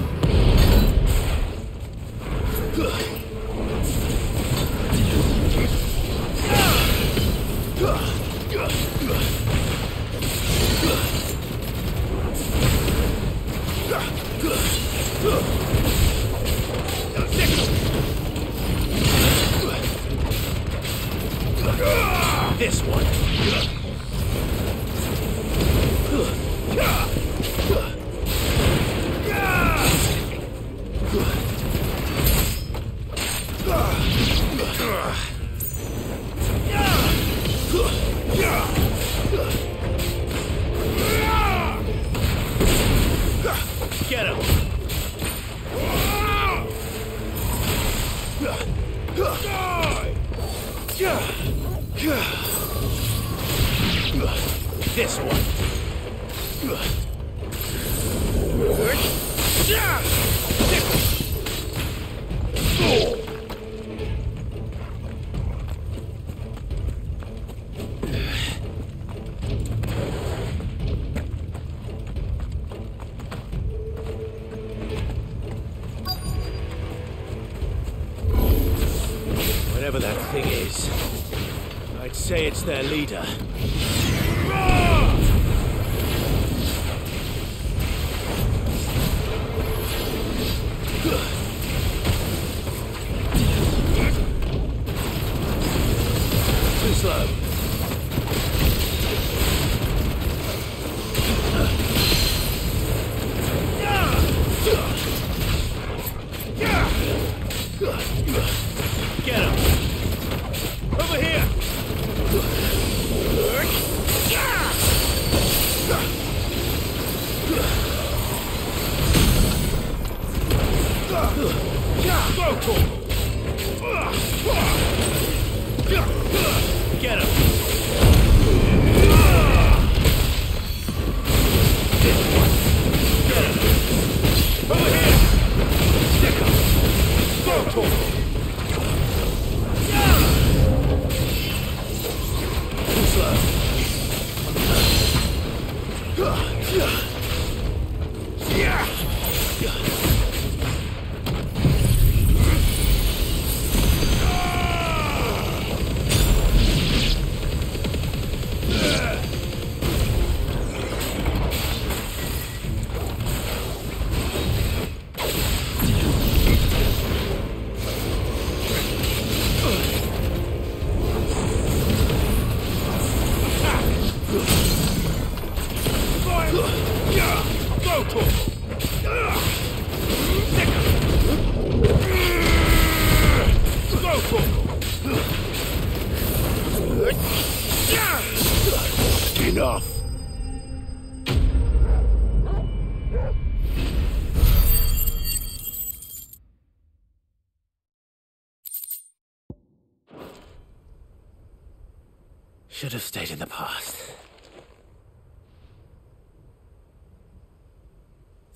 Their leader.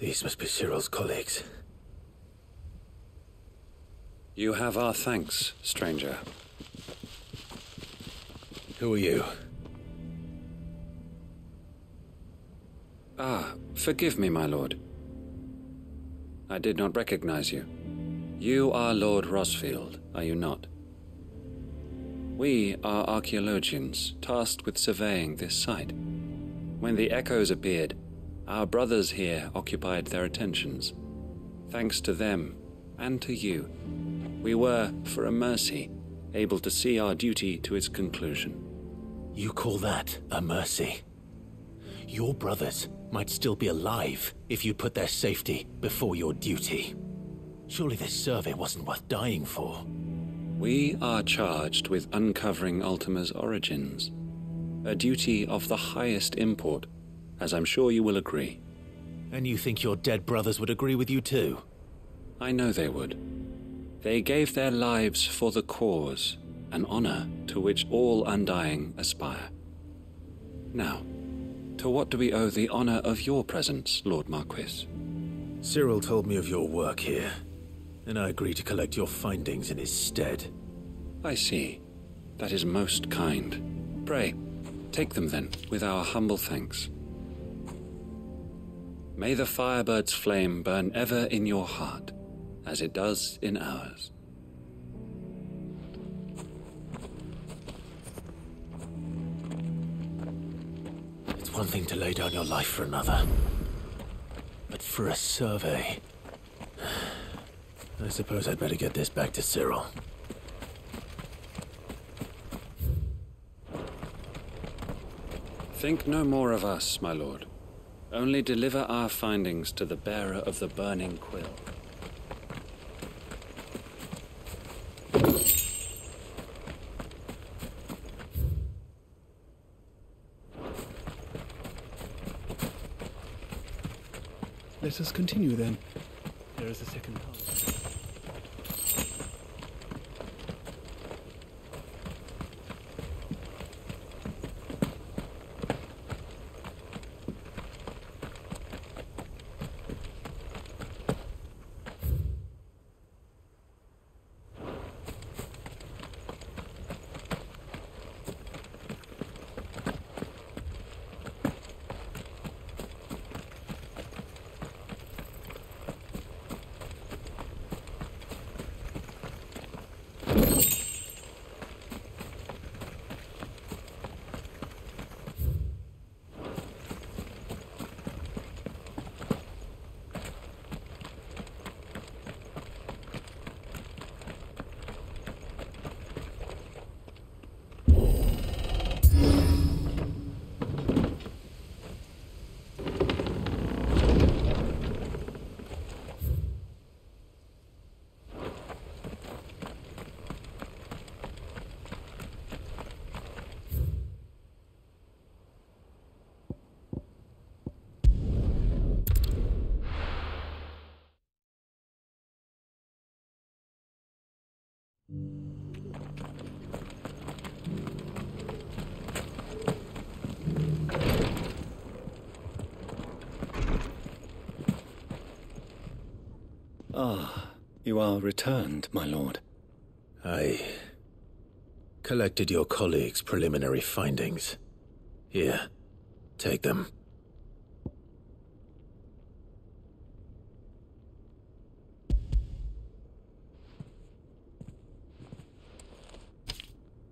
These must be Cyril's colleagues. You have our thanks, stranger. Who are you? Ah, forgive me, my lord. I did not recognize you. You are Lord Rosfield, are you not? We are archaeologians tasked with surveying this site. When the echoes appeared, our brothers here occupied their attentions. Thanks to them, and to you, we were, for a mercy, able to see our duty to its conclusion. You call that a mercy? Your brothers might still be alive if you put their safety before your duty. Surely this survey wasn't worth dying for. We are charged with uncovering Ultima's origins. A duty of the highest import, as I'm sure you will agree. And you think your dead brothers would agree with you too? I know they would. They gave their lives for the cause, an honor to which all undying aspire. Now, to what do we owe the honor of your presence, Lord Marquis? Cyril told me of your work here, and I agree to collect your findings in his stead. I see. That is most kind. Pray, take them then, with our humble thanks. May the Firebird's flame burn ever in your heart, as it does in ours. It's one thing to lay down your life for another, but for a survey. I suppose I'd better get this back to Cyril. Think no more of us, my lord. Only deliver our findings to the bearer of the burning quill. Let us continue then. There is a second path. You are returned, my lord. I collected your colleagues' preliminary findings. Here, take them.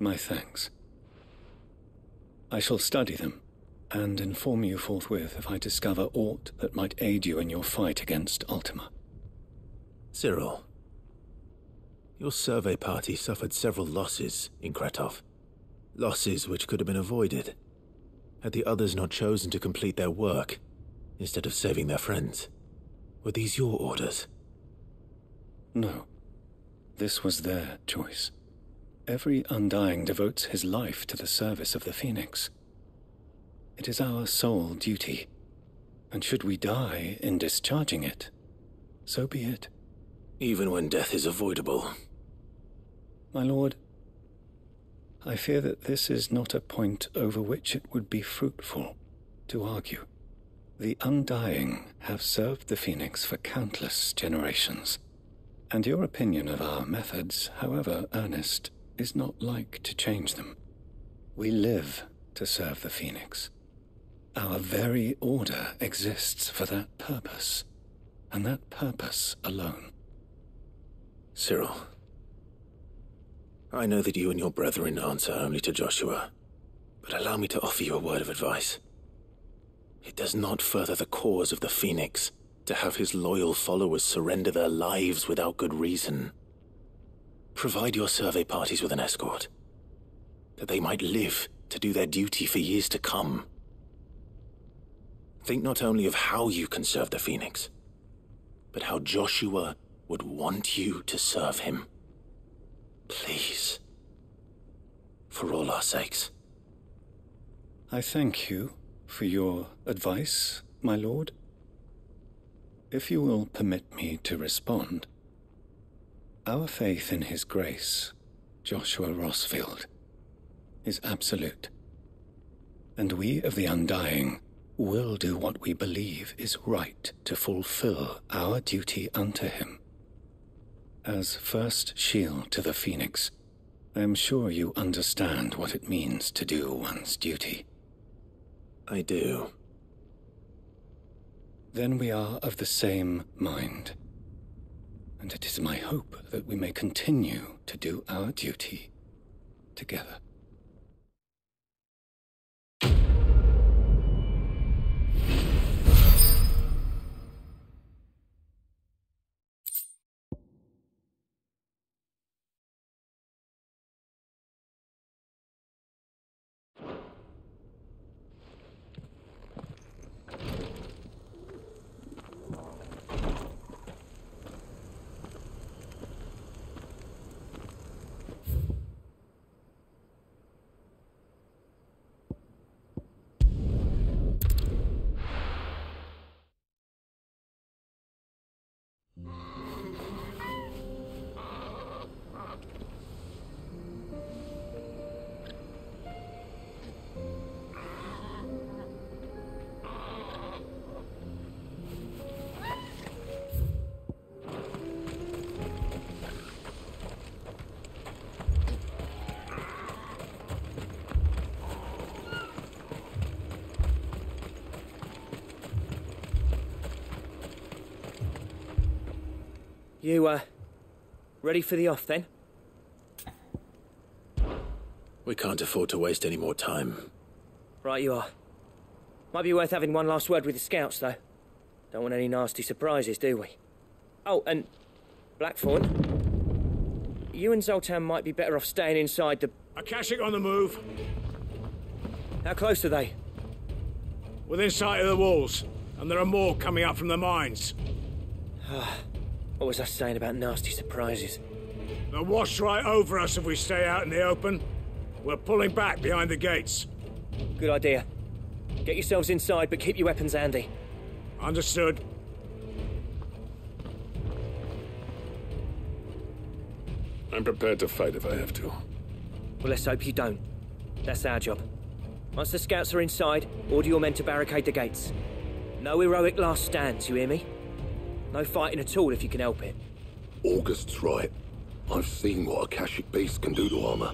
My thanks. I shall study them and inform you forthwith if I discover aught that might aid you in your fight against Ultima. Cyril, your survey party suffered several losses in Kretov. Losses which could have been avoided had the others not chosen to complete their work instead of saving their friends. Were these your orders? No. This was their choice. Every Undying devotes his life to the service of the Phoenix. It is our sole duty, and should we die in discharging it, so be it. Even when death is avoidable. My lord, I fear that this is not a point over which it would be fruitful to argue. The Undying have served the Phoenix for countless generations, and your opinion of our methods, however earnest, is not like to change them. We live to serve the Phoenix. Our very order exists for that purpose, and that purpose alone. Cyril, I know that you and your brethren answer only to Joshua, but allow me to offer you a word of advice. It does not further the cause of the Phoenix to have his loyal followers surrender their lives without good reason. Provide your survey parties with an escort, that they might live to do their duty for years to come. Think not only of how you can serve the Phoenix, but how Joshua would want you to serve him. Please. For all our sakes. I thank you for your advice, my lord. If you will permit me to respond, our faith in His grace, Joshua Rosfield, is absolute. And we of the Undying will do what we believe is right to fulfill our duty unto Him. As first shield to the Phoenix, I am sure you understand what it means to do one's duty. I do. Then we are of the same mind. And it is my hope that we may continue to do our duty together. You, uh, ready for the off then? We can't afford to waste any more time. Right, you are. Might be worth having one last word with the scouts, though. Don't want any nasty surprises, do we? Oh, and Blackthorne, you and Zoltan might be better off staying inside the. Akashic on the move. How close are they? Within sight of the walls, and there are more coming up from the mines. What was I saying about nasty surprises? They'll wash right over us if we stay out in the open. We're pulling back behind the gates. Good idea. Get yourselves inside, but keep your weapons handy. Understood. I'm prepared to fight if I have to. Well, let's hope you don't. That's our job. Once the scouts are inside, order your men to barricade the gates. No heroic last stands, you hear me? No fighting at all if you can help it. August's right. I've seen what a Akashic beast can do to armor.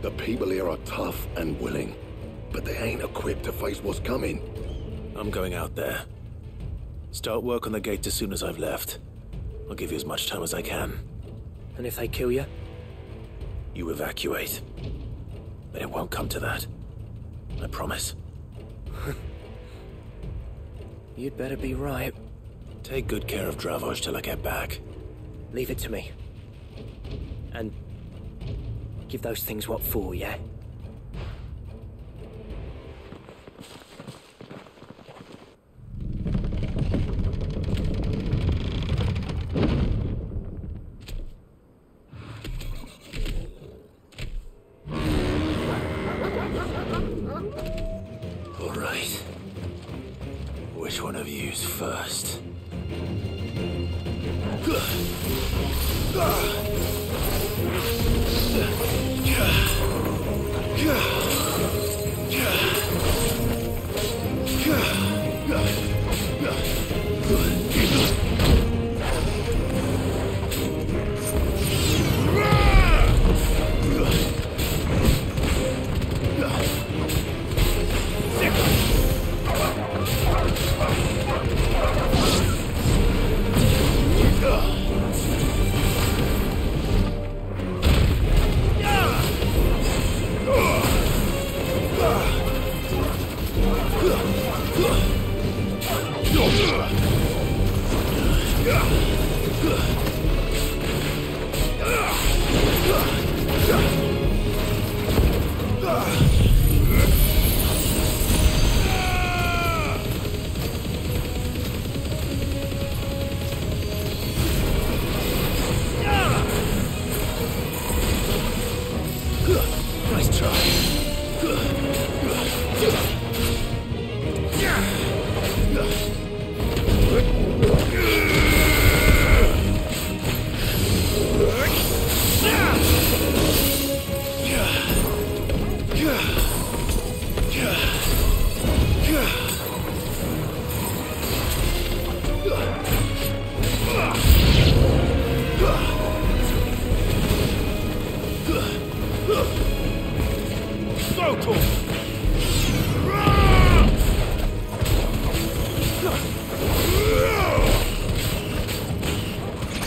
The people here are tough and willing, but they ain't equipped to face what's coming. I'm going out there. Start work on the gate as soon as I've left. I'll give you as much time as I can. And if they kill you? You evacuate. But it won't come to that. I promise. You'd better be right. Take good care of Dravoj till I get back. Leave it to me. And give those things what for, yeah?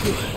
Get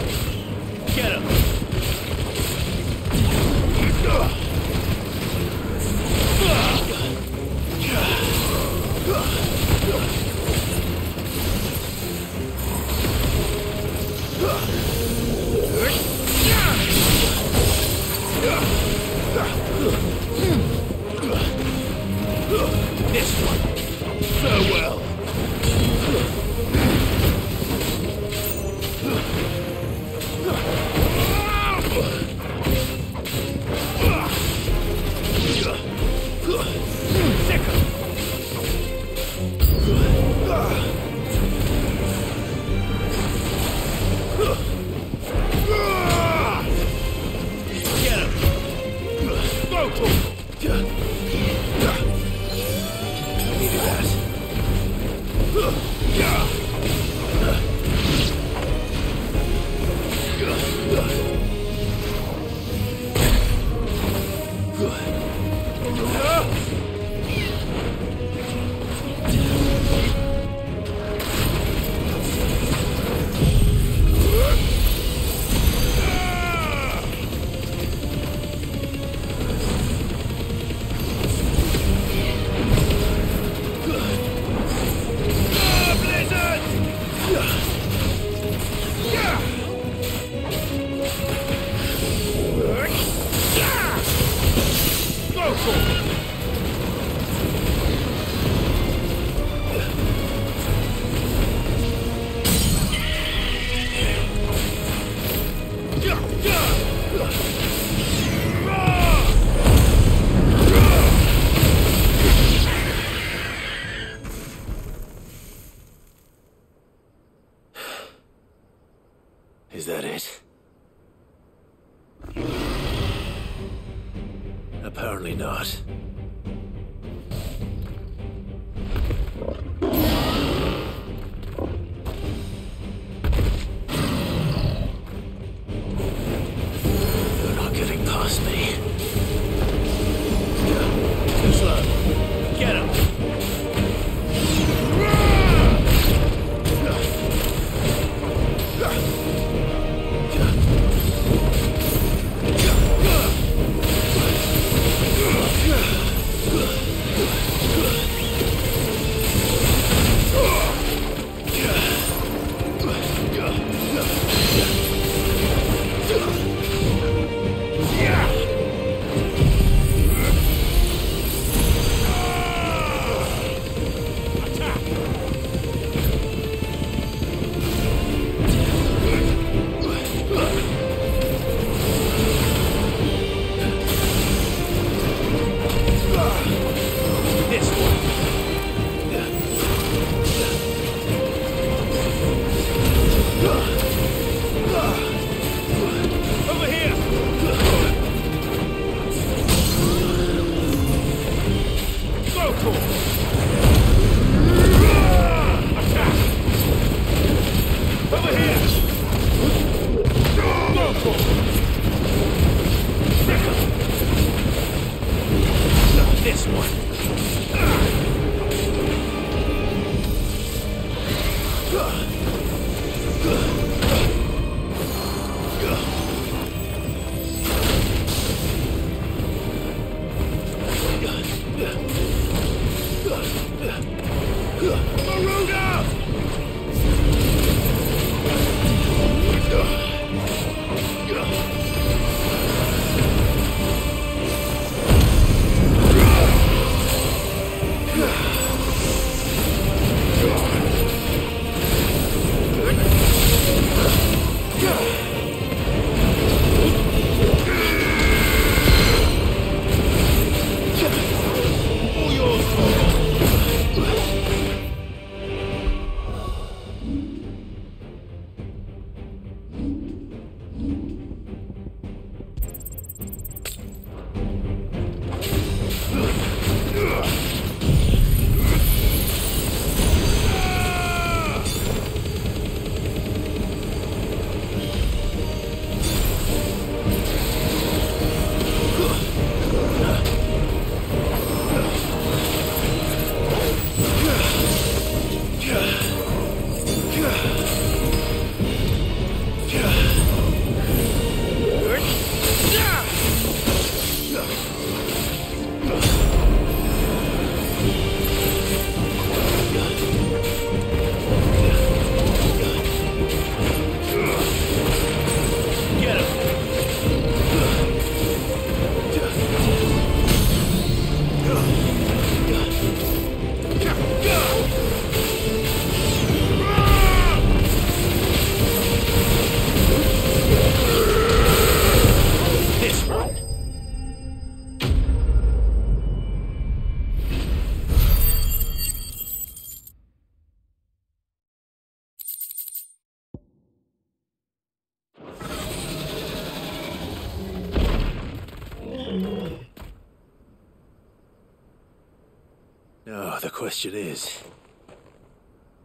question is,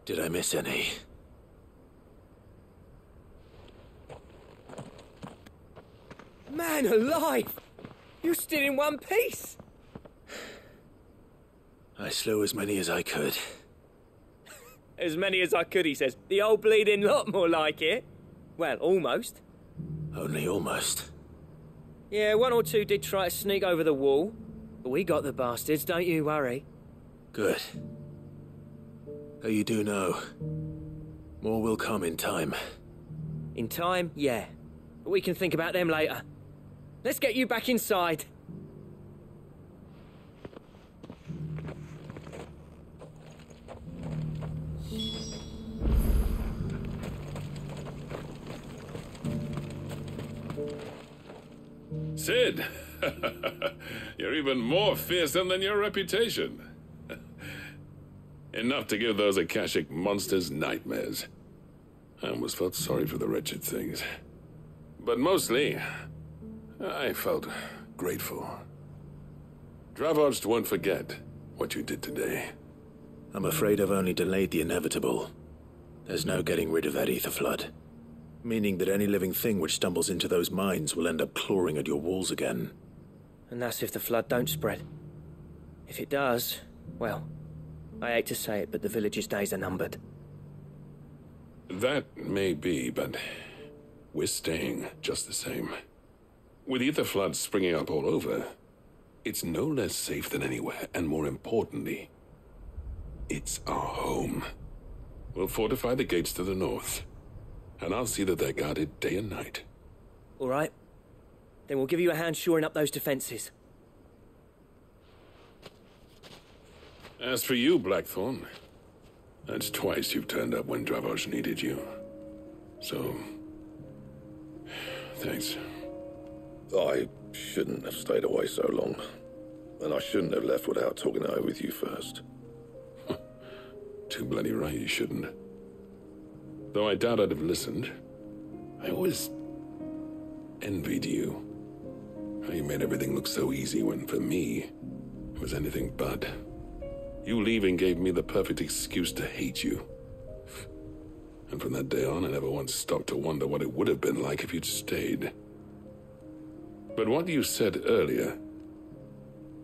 did I miss any? Man alive! You're still in one piece! I slew as many as I could. As many as I could, he says. The old bleeding lot more like it. Well, almost. Only almost. Yeah, one or two did try to sneak over the wall. But we got the bastards, don't you worry. Good. Though you do know, more will come in time. In time, yeah. But we can think about them later. Let's get you back inside. Cid! You're even more fearsome than your reputation. Enough to give those Akashic monsters nightmares. I almost felt sorry for the wretched things. But mostly, I felt grateful. Dravosh won't forget what you did today. I'm afraid I've only delayed the inevitable. There's no getting rid of that ether flood. Meaning that any living thing which stumbles into those mines will end up clawing at your walls again. And that's if the flood don't spread. If it does, well, I hate to say it, but the village's days are numbered. That may be, but we're staying just the same. With ether floods springing up all over, it's no less safe than anywhere, and more importantly, it's our home. We'll fortify the gates to the north, and I'll see that they're guarded day and night. All right. Then we'll give you a hand shoring up those defenses. As for you, Blackthorne, that's twice you've turned up when Dravosh needed you. So, thanks. I shouldn't have stayed away so long. And I shouldn't have left without talking it over with you first. Too bloody right you shouldn't. Though I doubt I'd have listened. I always envied you. How you made everything look so easy when, for me, it was anything but. You leaving gave me the perfect excuse to hate you. And from that day on, I never once stopped to wonder what it would have been like if you'd stayed. But what you said earlier,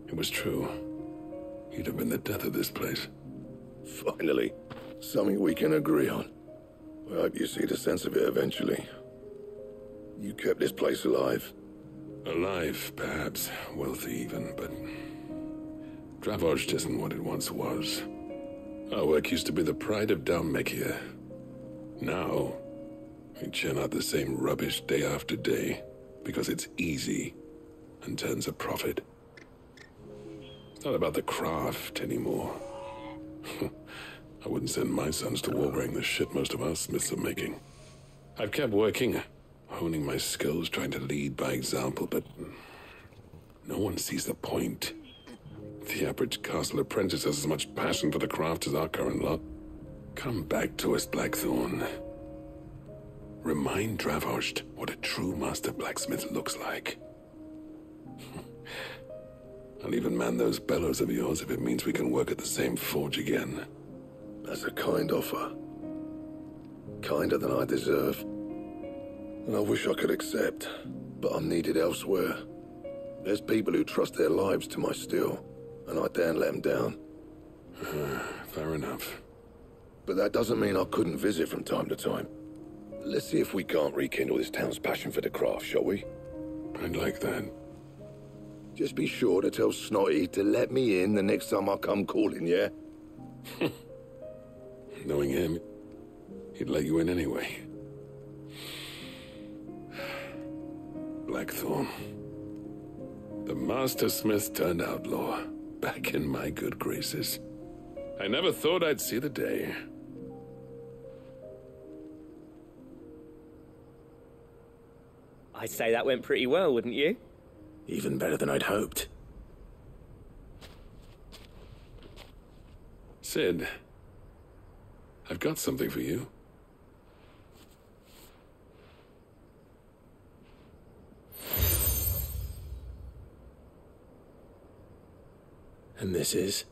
it was true. You'd have been the death of this place. Finally, something we can agree on. I hope you see the sense of it eventually. You kept this place alive. Alive, perhaps. Wealthy, even, but. Dravosh isn't what it once was. Our work used to be the pride of Dhalmekia. Now, we churn out the same rubbish day after day because it's easy and turns a profit. It's not about the craft anymore. I wouldn't send my sons to war wearing the shit most of our smiths are making. I've kept working, honing my skills, trying to lead by example, but no one sees the point. The average castle apprentice has as much passion for the craft as our current lot. Come back to us, Blackthorne. Remind Dravosh what a true master blacksmith looks like. I'll even man those bellows of yours if it means we can work at the same forge again. That's a kind offer. Kinder than I deserve. And I wish I could accept, but I'm needed elsewhere. There's people who trust their lives to my steel, and I daren't let him down. Fair enough. But that doesn't mean I couldn't visit from time to time. Let's see if we can't rekindle this town's passion for the craft, shall we? I'd like that. Just be sure to tell Snotty to let me in the next time I come calling, yeah? Knowing him, he'd let you in anyway. Blackthorne. The Master Smith turned outlaw, back in my good graces. I never thought I'd see the day. I'd say that went pretty well, wouldn't you? Even better than I'd hoped. Cid, I've got something for you. And this is?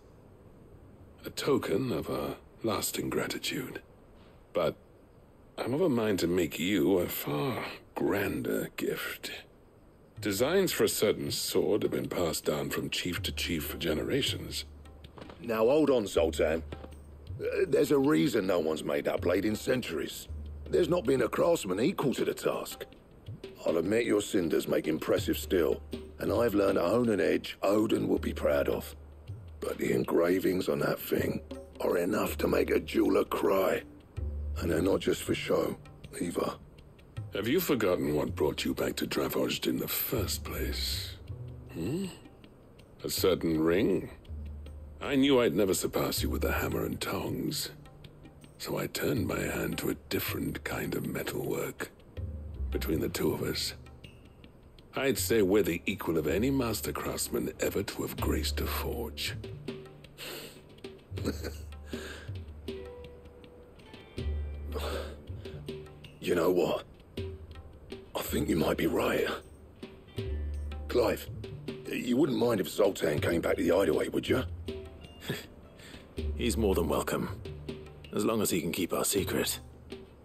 a token of our lasting gratitude. But I'm of a mind to make you a far grander gift. Designs for a certain sword have been passed down from chief to chief for generations. Now hold on, Zoltan. Uh, There's a reason no one's made that blade in centuries. There's not been a craftsman equal to the task. I'll admit your cinders make impressive steel, and I've learned to own an edge Odin will be proud of. But the engravings on that thing are enough to make a jeweler cry. And they're not just for show, either. Have you forgotten what brought you back to Dravosh in the first place? Hmm? A certain ring? I knew I'd never surpass you with the hammer and tongs. So I turned my hand to a different kind of metalwork. Between the two of us, I'd say we're the equal of any master craftsman ever to have graced a forge. You know what? I think you might be right. Clive, you wouldn't mind if Zoltan came back to the hideaway, would you? He's more than welcome. As long as he can keep our secret.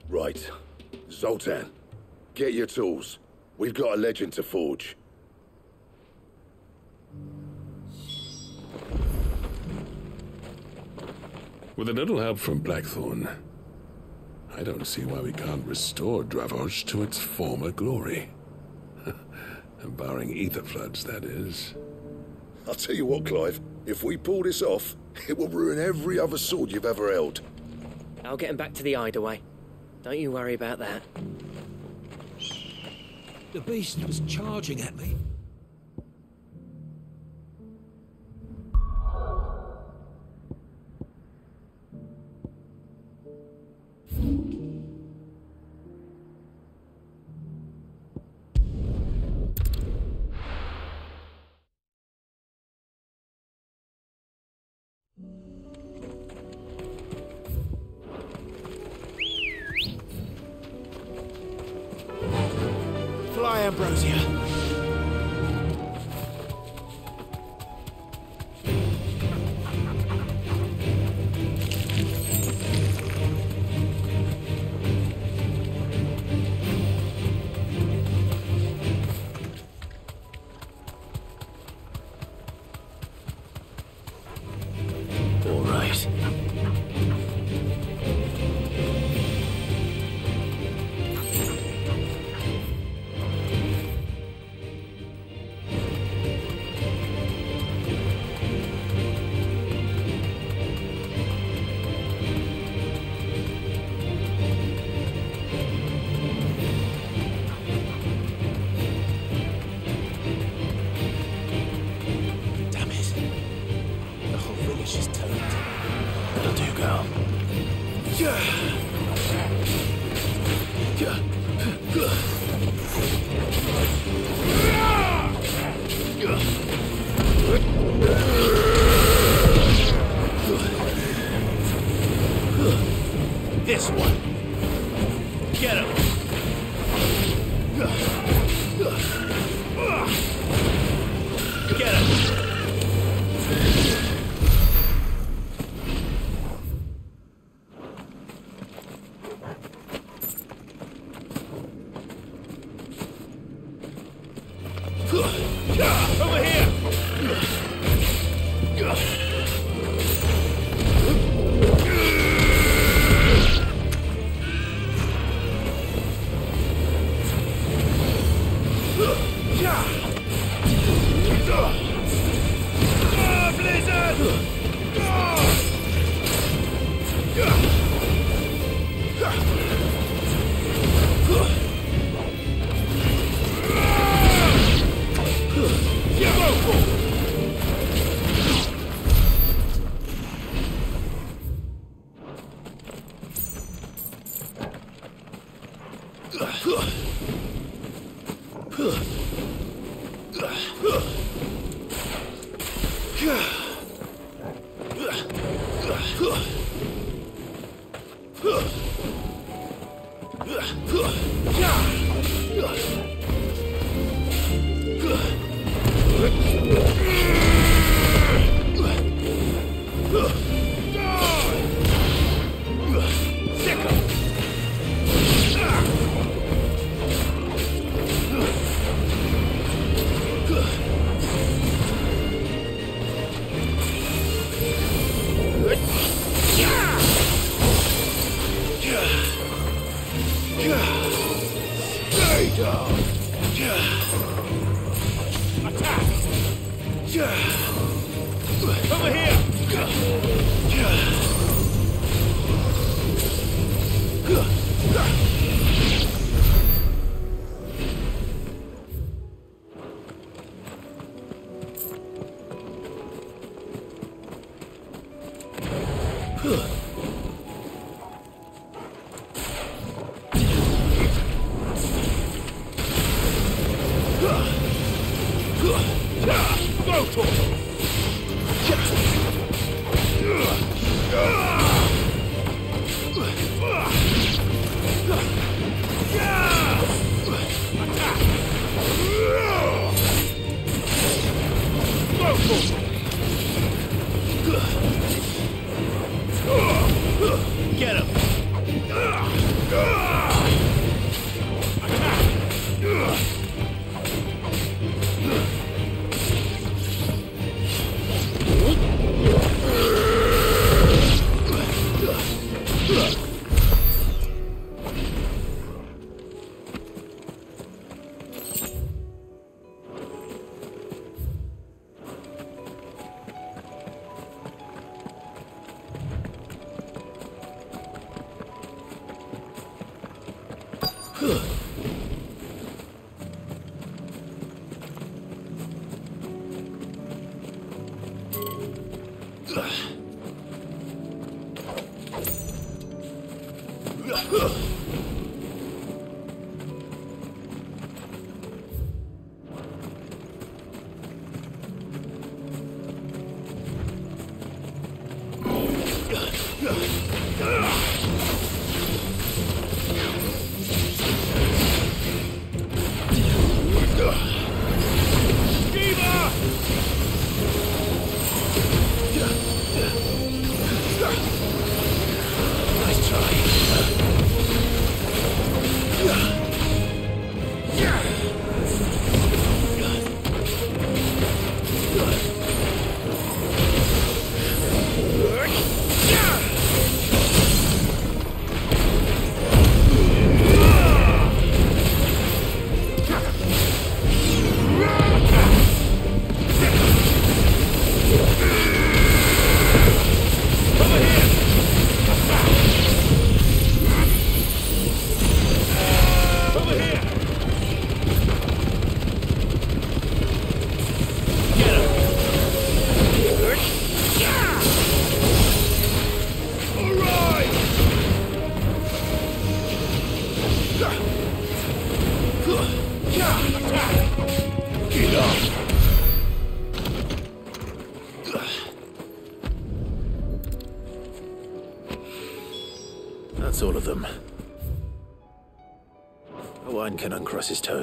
Right. Zoltan, get your tools. We've got a legend to forge. With a little help from Blackthorne, I don't see why we can't restore Dravosh to its former glory. Barring ether floods, that is. I'll tell you what, Clive. If we pull this off, it will ruin every other sword you've ever held. I'll get him back to the hideaway. Don't you worry about that. The beast was charging at me.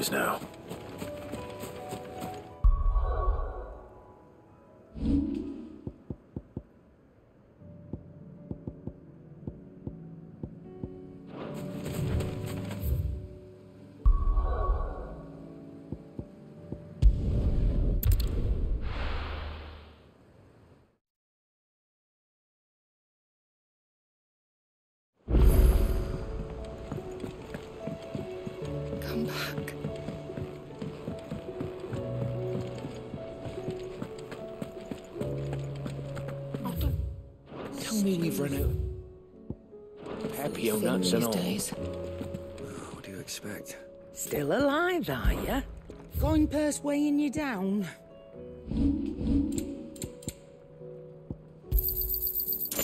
Now. We've run out. Papio Thin nuts and all. days. What do you expect? Still alive, are you? Going purse weighing you down?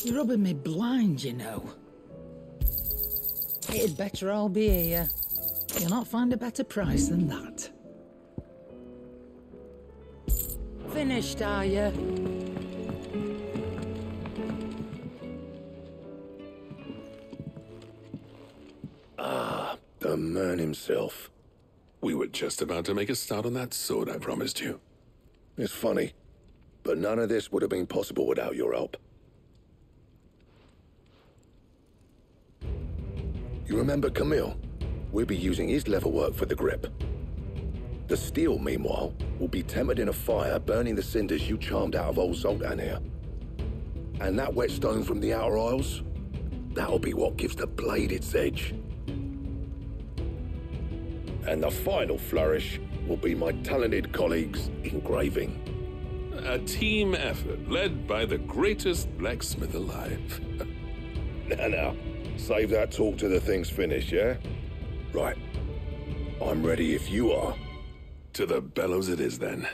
You're rubbing me blind, you know. It'd better all be here. You'll not find a better price than that. Finished, are you? Man himself. We were just about to make a start on that sword I promised you. It's funny, but none of this would have been possible without your help. You remember Camille? We'll be using his leather work for the grip. The steel, meanwhile, will be tempered in a fire burning the cinders you charmed out of old Zoltan here. And that whetstone from the Outer Isles? That'll be what gives the blade its edge. And the final flourish will be my talented colleagues engraving. A team effort led by the greatest blacksmith alive. now, now, save that talk till the thing's finished, yeah? Right. I'm ready if you are. To the bellows it is then.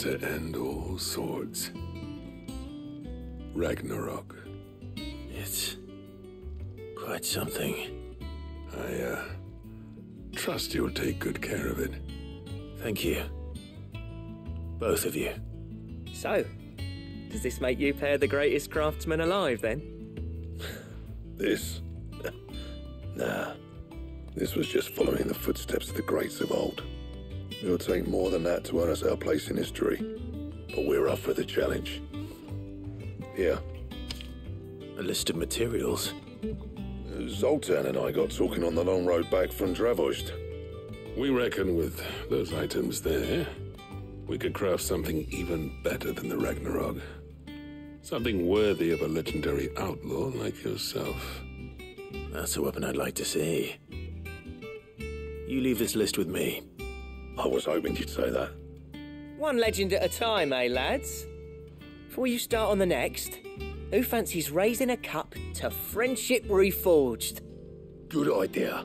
To end all swords. Ragnarok. It's quite something. I, uh, trust you'll take good care of it. Thank you. Both of you. So, does this make you pair the greatest craftsman alive then? This? nah. This was just following the footsteps of the greats of old. It'll take more than that to earn us our place in history. But we're up for the challenge. Here. A list of materials. Zoltan and I got talking on the long road back from Dravosh. We reckon with those items there, we could craft something even better than the Ragnarok. Something worthy of a legendary outlaw like yourself. That's a weapon I'd like to see. You leave this list with me. I was hoping you'd say that. One legend at a time, eh, lads? Before you start on the next, who fancies raising a cup to friendship reforged? Good idea.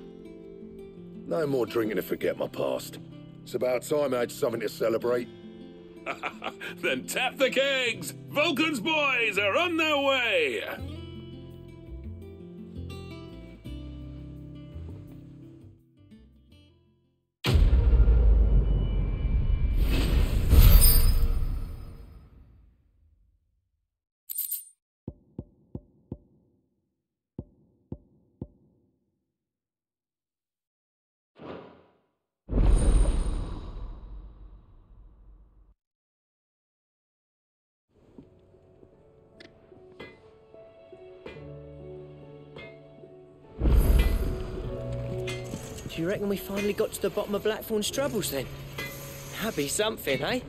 No more drinking to forget my past. It's about time I had something to celebrate. then tap the kegs! Vulcan's boys are on their way! You reckon we finally got to the bottom of Blackthorne's troubles then? That'd be something, eh?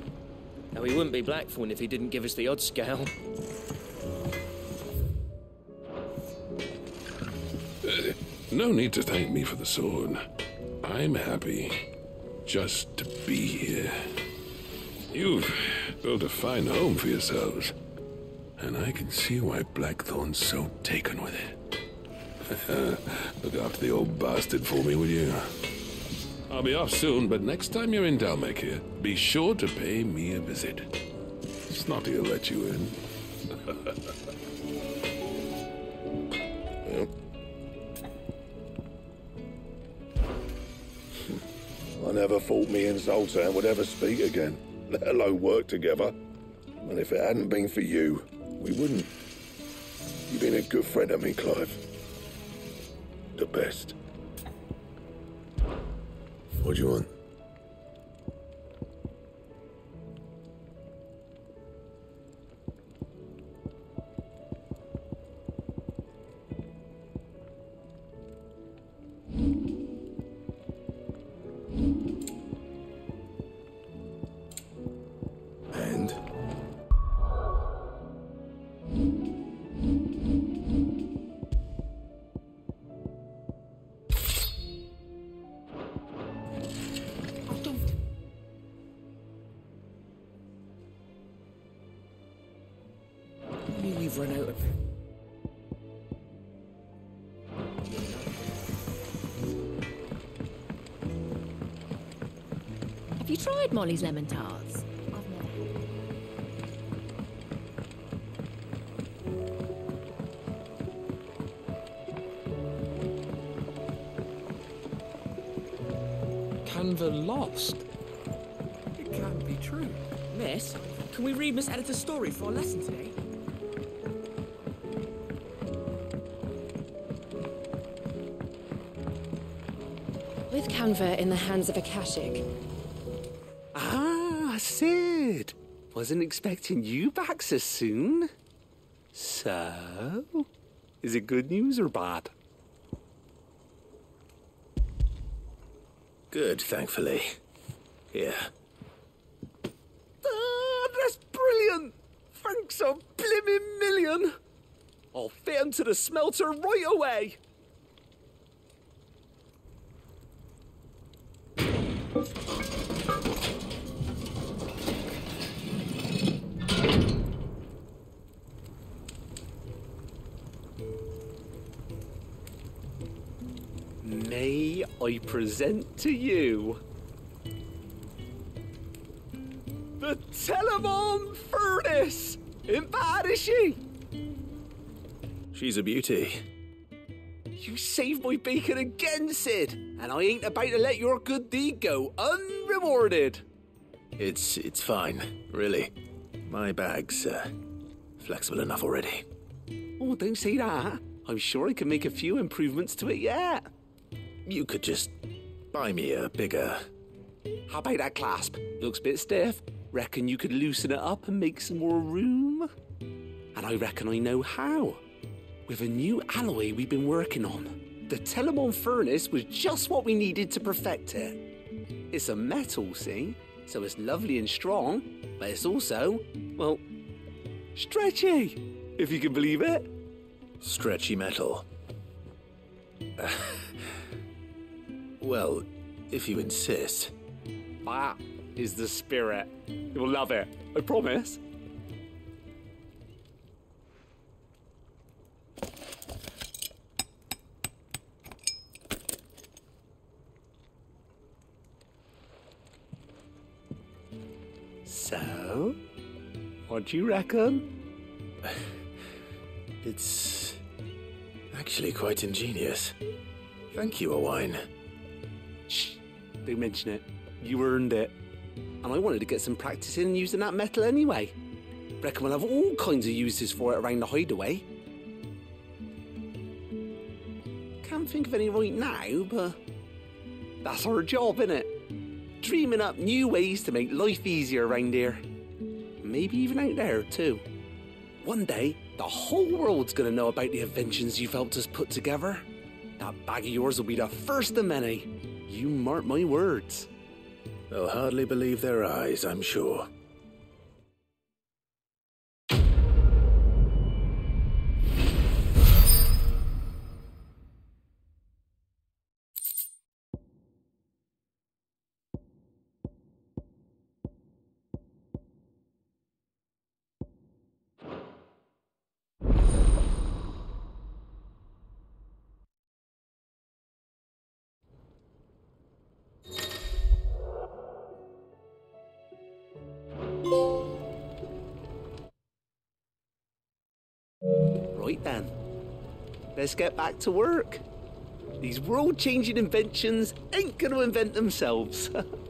Though he wouldn't be Blackthorne if he didn't give us the odd scale. Uh, no need to thank me for the sword. I'm happy just to be here. You've built a fine home for yourselves, and I can see why Blackthorne's so taken with it. Look after the old bastard for me, will you? I'll be off soon, but next time you're in Dhalmekia, be sure to pay me a visit. Snotty will let you in. I never thought me and Zoltan would ever speak again, let alone work together. And if it hadn't been for you, we wouldn't. You've been a good friend to me, Clive. The best. What do you want? Molly's lemon tarts? Kanver lost? It can't be true. Miss, can we read Miss Editor's story for our lesson today? With Kanver in the hands of Akashic, Wasn't expecting you back so soon. So, is it good news or bad? Good, thankfully. Here. Ah, that's brilliant! Thanks a blimmin' million! I'll fit 'em to the smelter right away! May I present to you the Telemon Furnace? Ain't bad, she? She's a beauty. You saved my bacon again, Cid, and I ain't about to let your good deed go unrewarded. It's it's fine, really. My bag's uh, flexible enough already. Oh, don't say that. I'm sure I can make a few improvements to it yet. You could just buy me a bigger. How about that clasp? Looks a bit stiff. Reckon you could loosen it up and make some more room? And I reckon I know how. With a new alloy we've been working on. The Telemon furnace was just what we needed to perfect it. It's a metal, see? So it's lovely and strong, but it's also, well, stretchy, if you can believe it. Stretchy metal. well, if you insist. That is the spirit. You'll love it, I promise. So, what do you reckon? It's actually quite ingenious. Thank you, Owain. Shh, don't mention it. You earned it. And I wanted to get some practice in using that metal anyway. Reckon we'll have all kinds of uses for it around the hideaway. Can't think of any right now, but that's our job, innit? Dreaming up new ways to make life easier around here. Maybe even out there, too. One day, the whole world's gonna know about the inventions you've helped us put together. That bag of yours will be the first of many. You mark my words. They'll hardly believe their eyes, I'm sure. Let's get back to work. These world changing inventions ain't gonna invent themselves.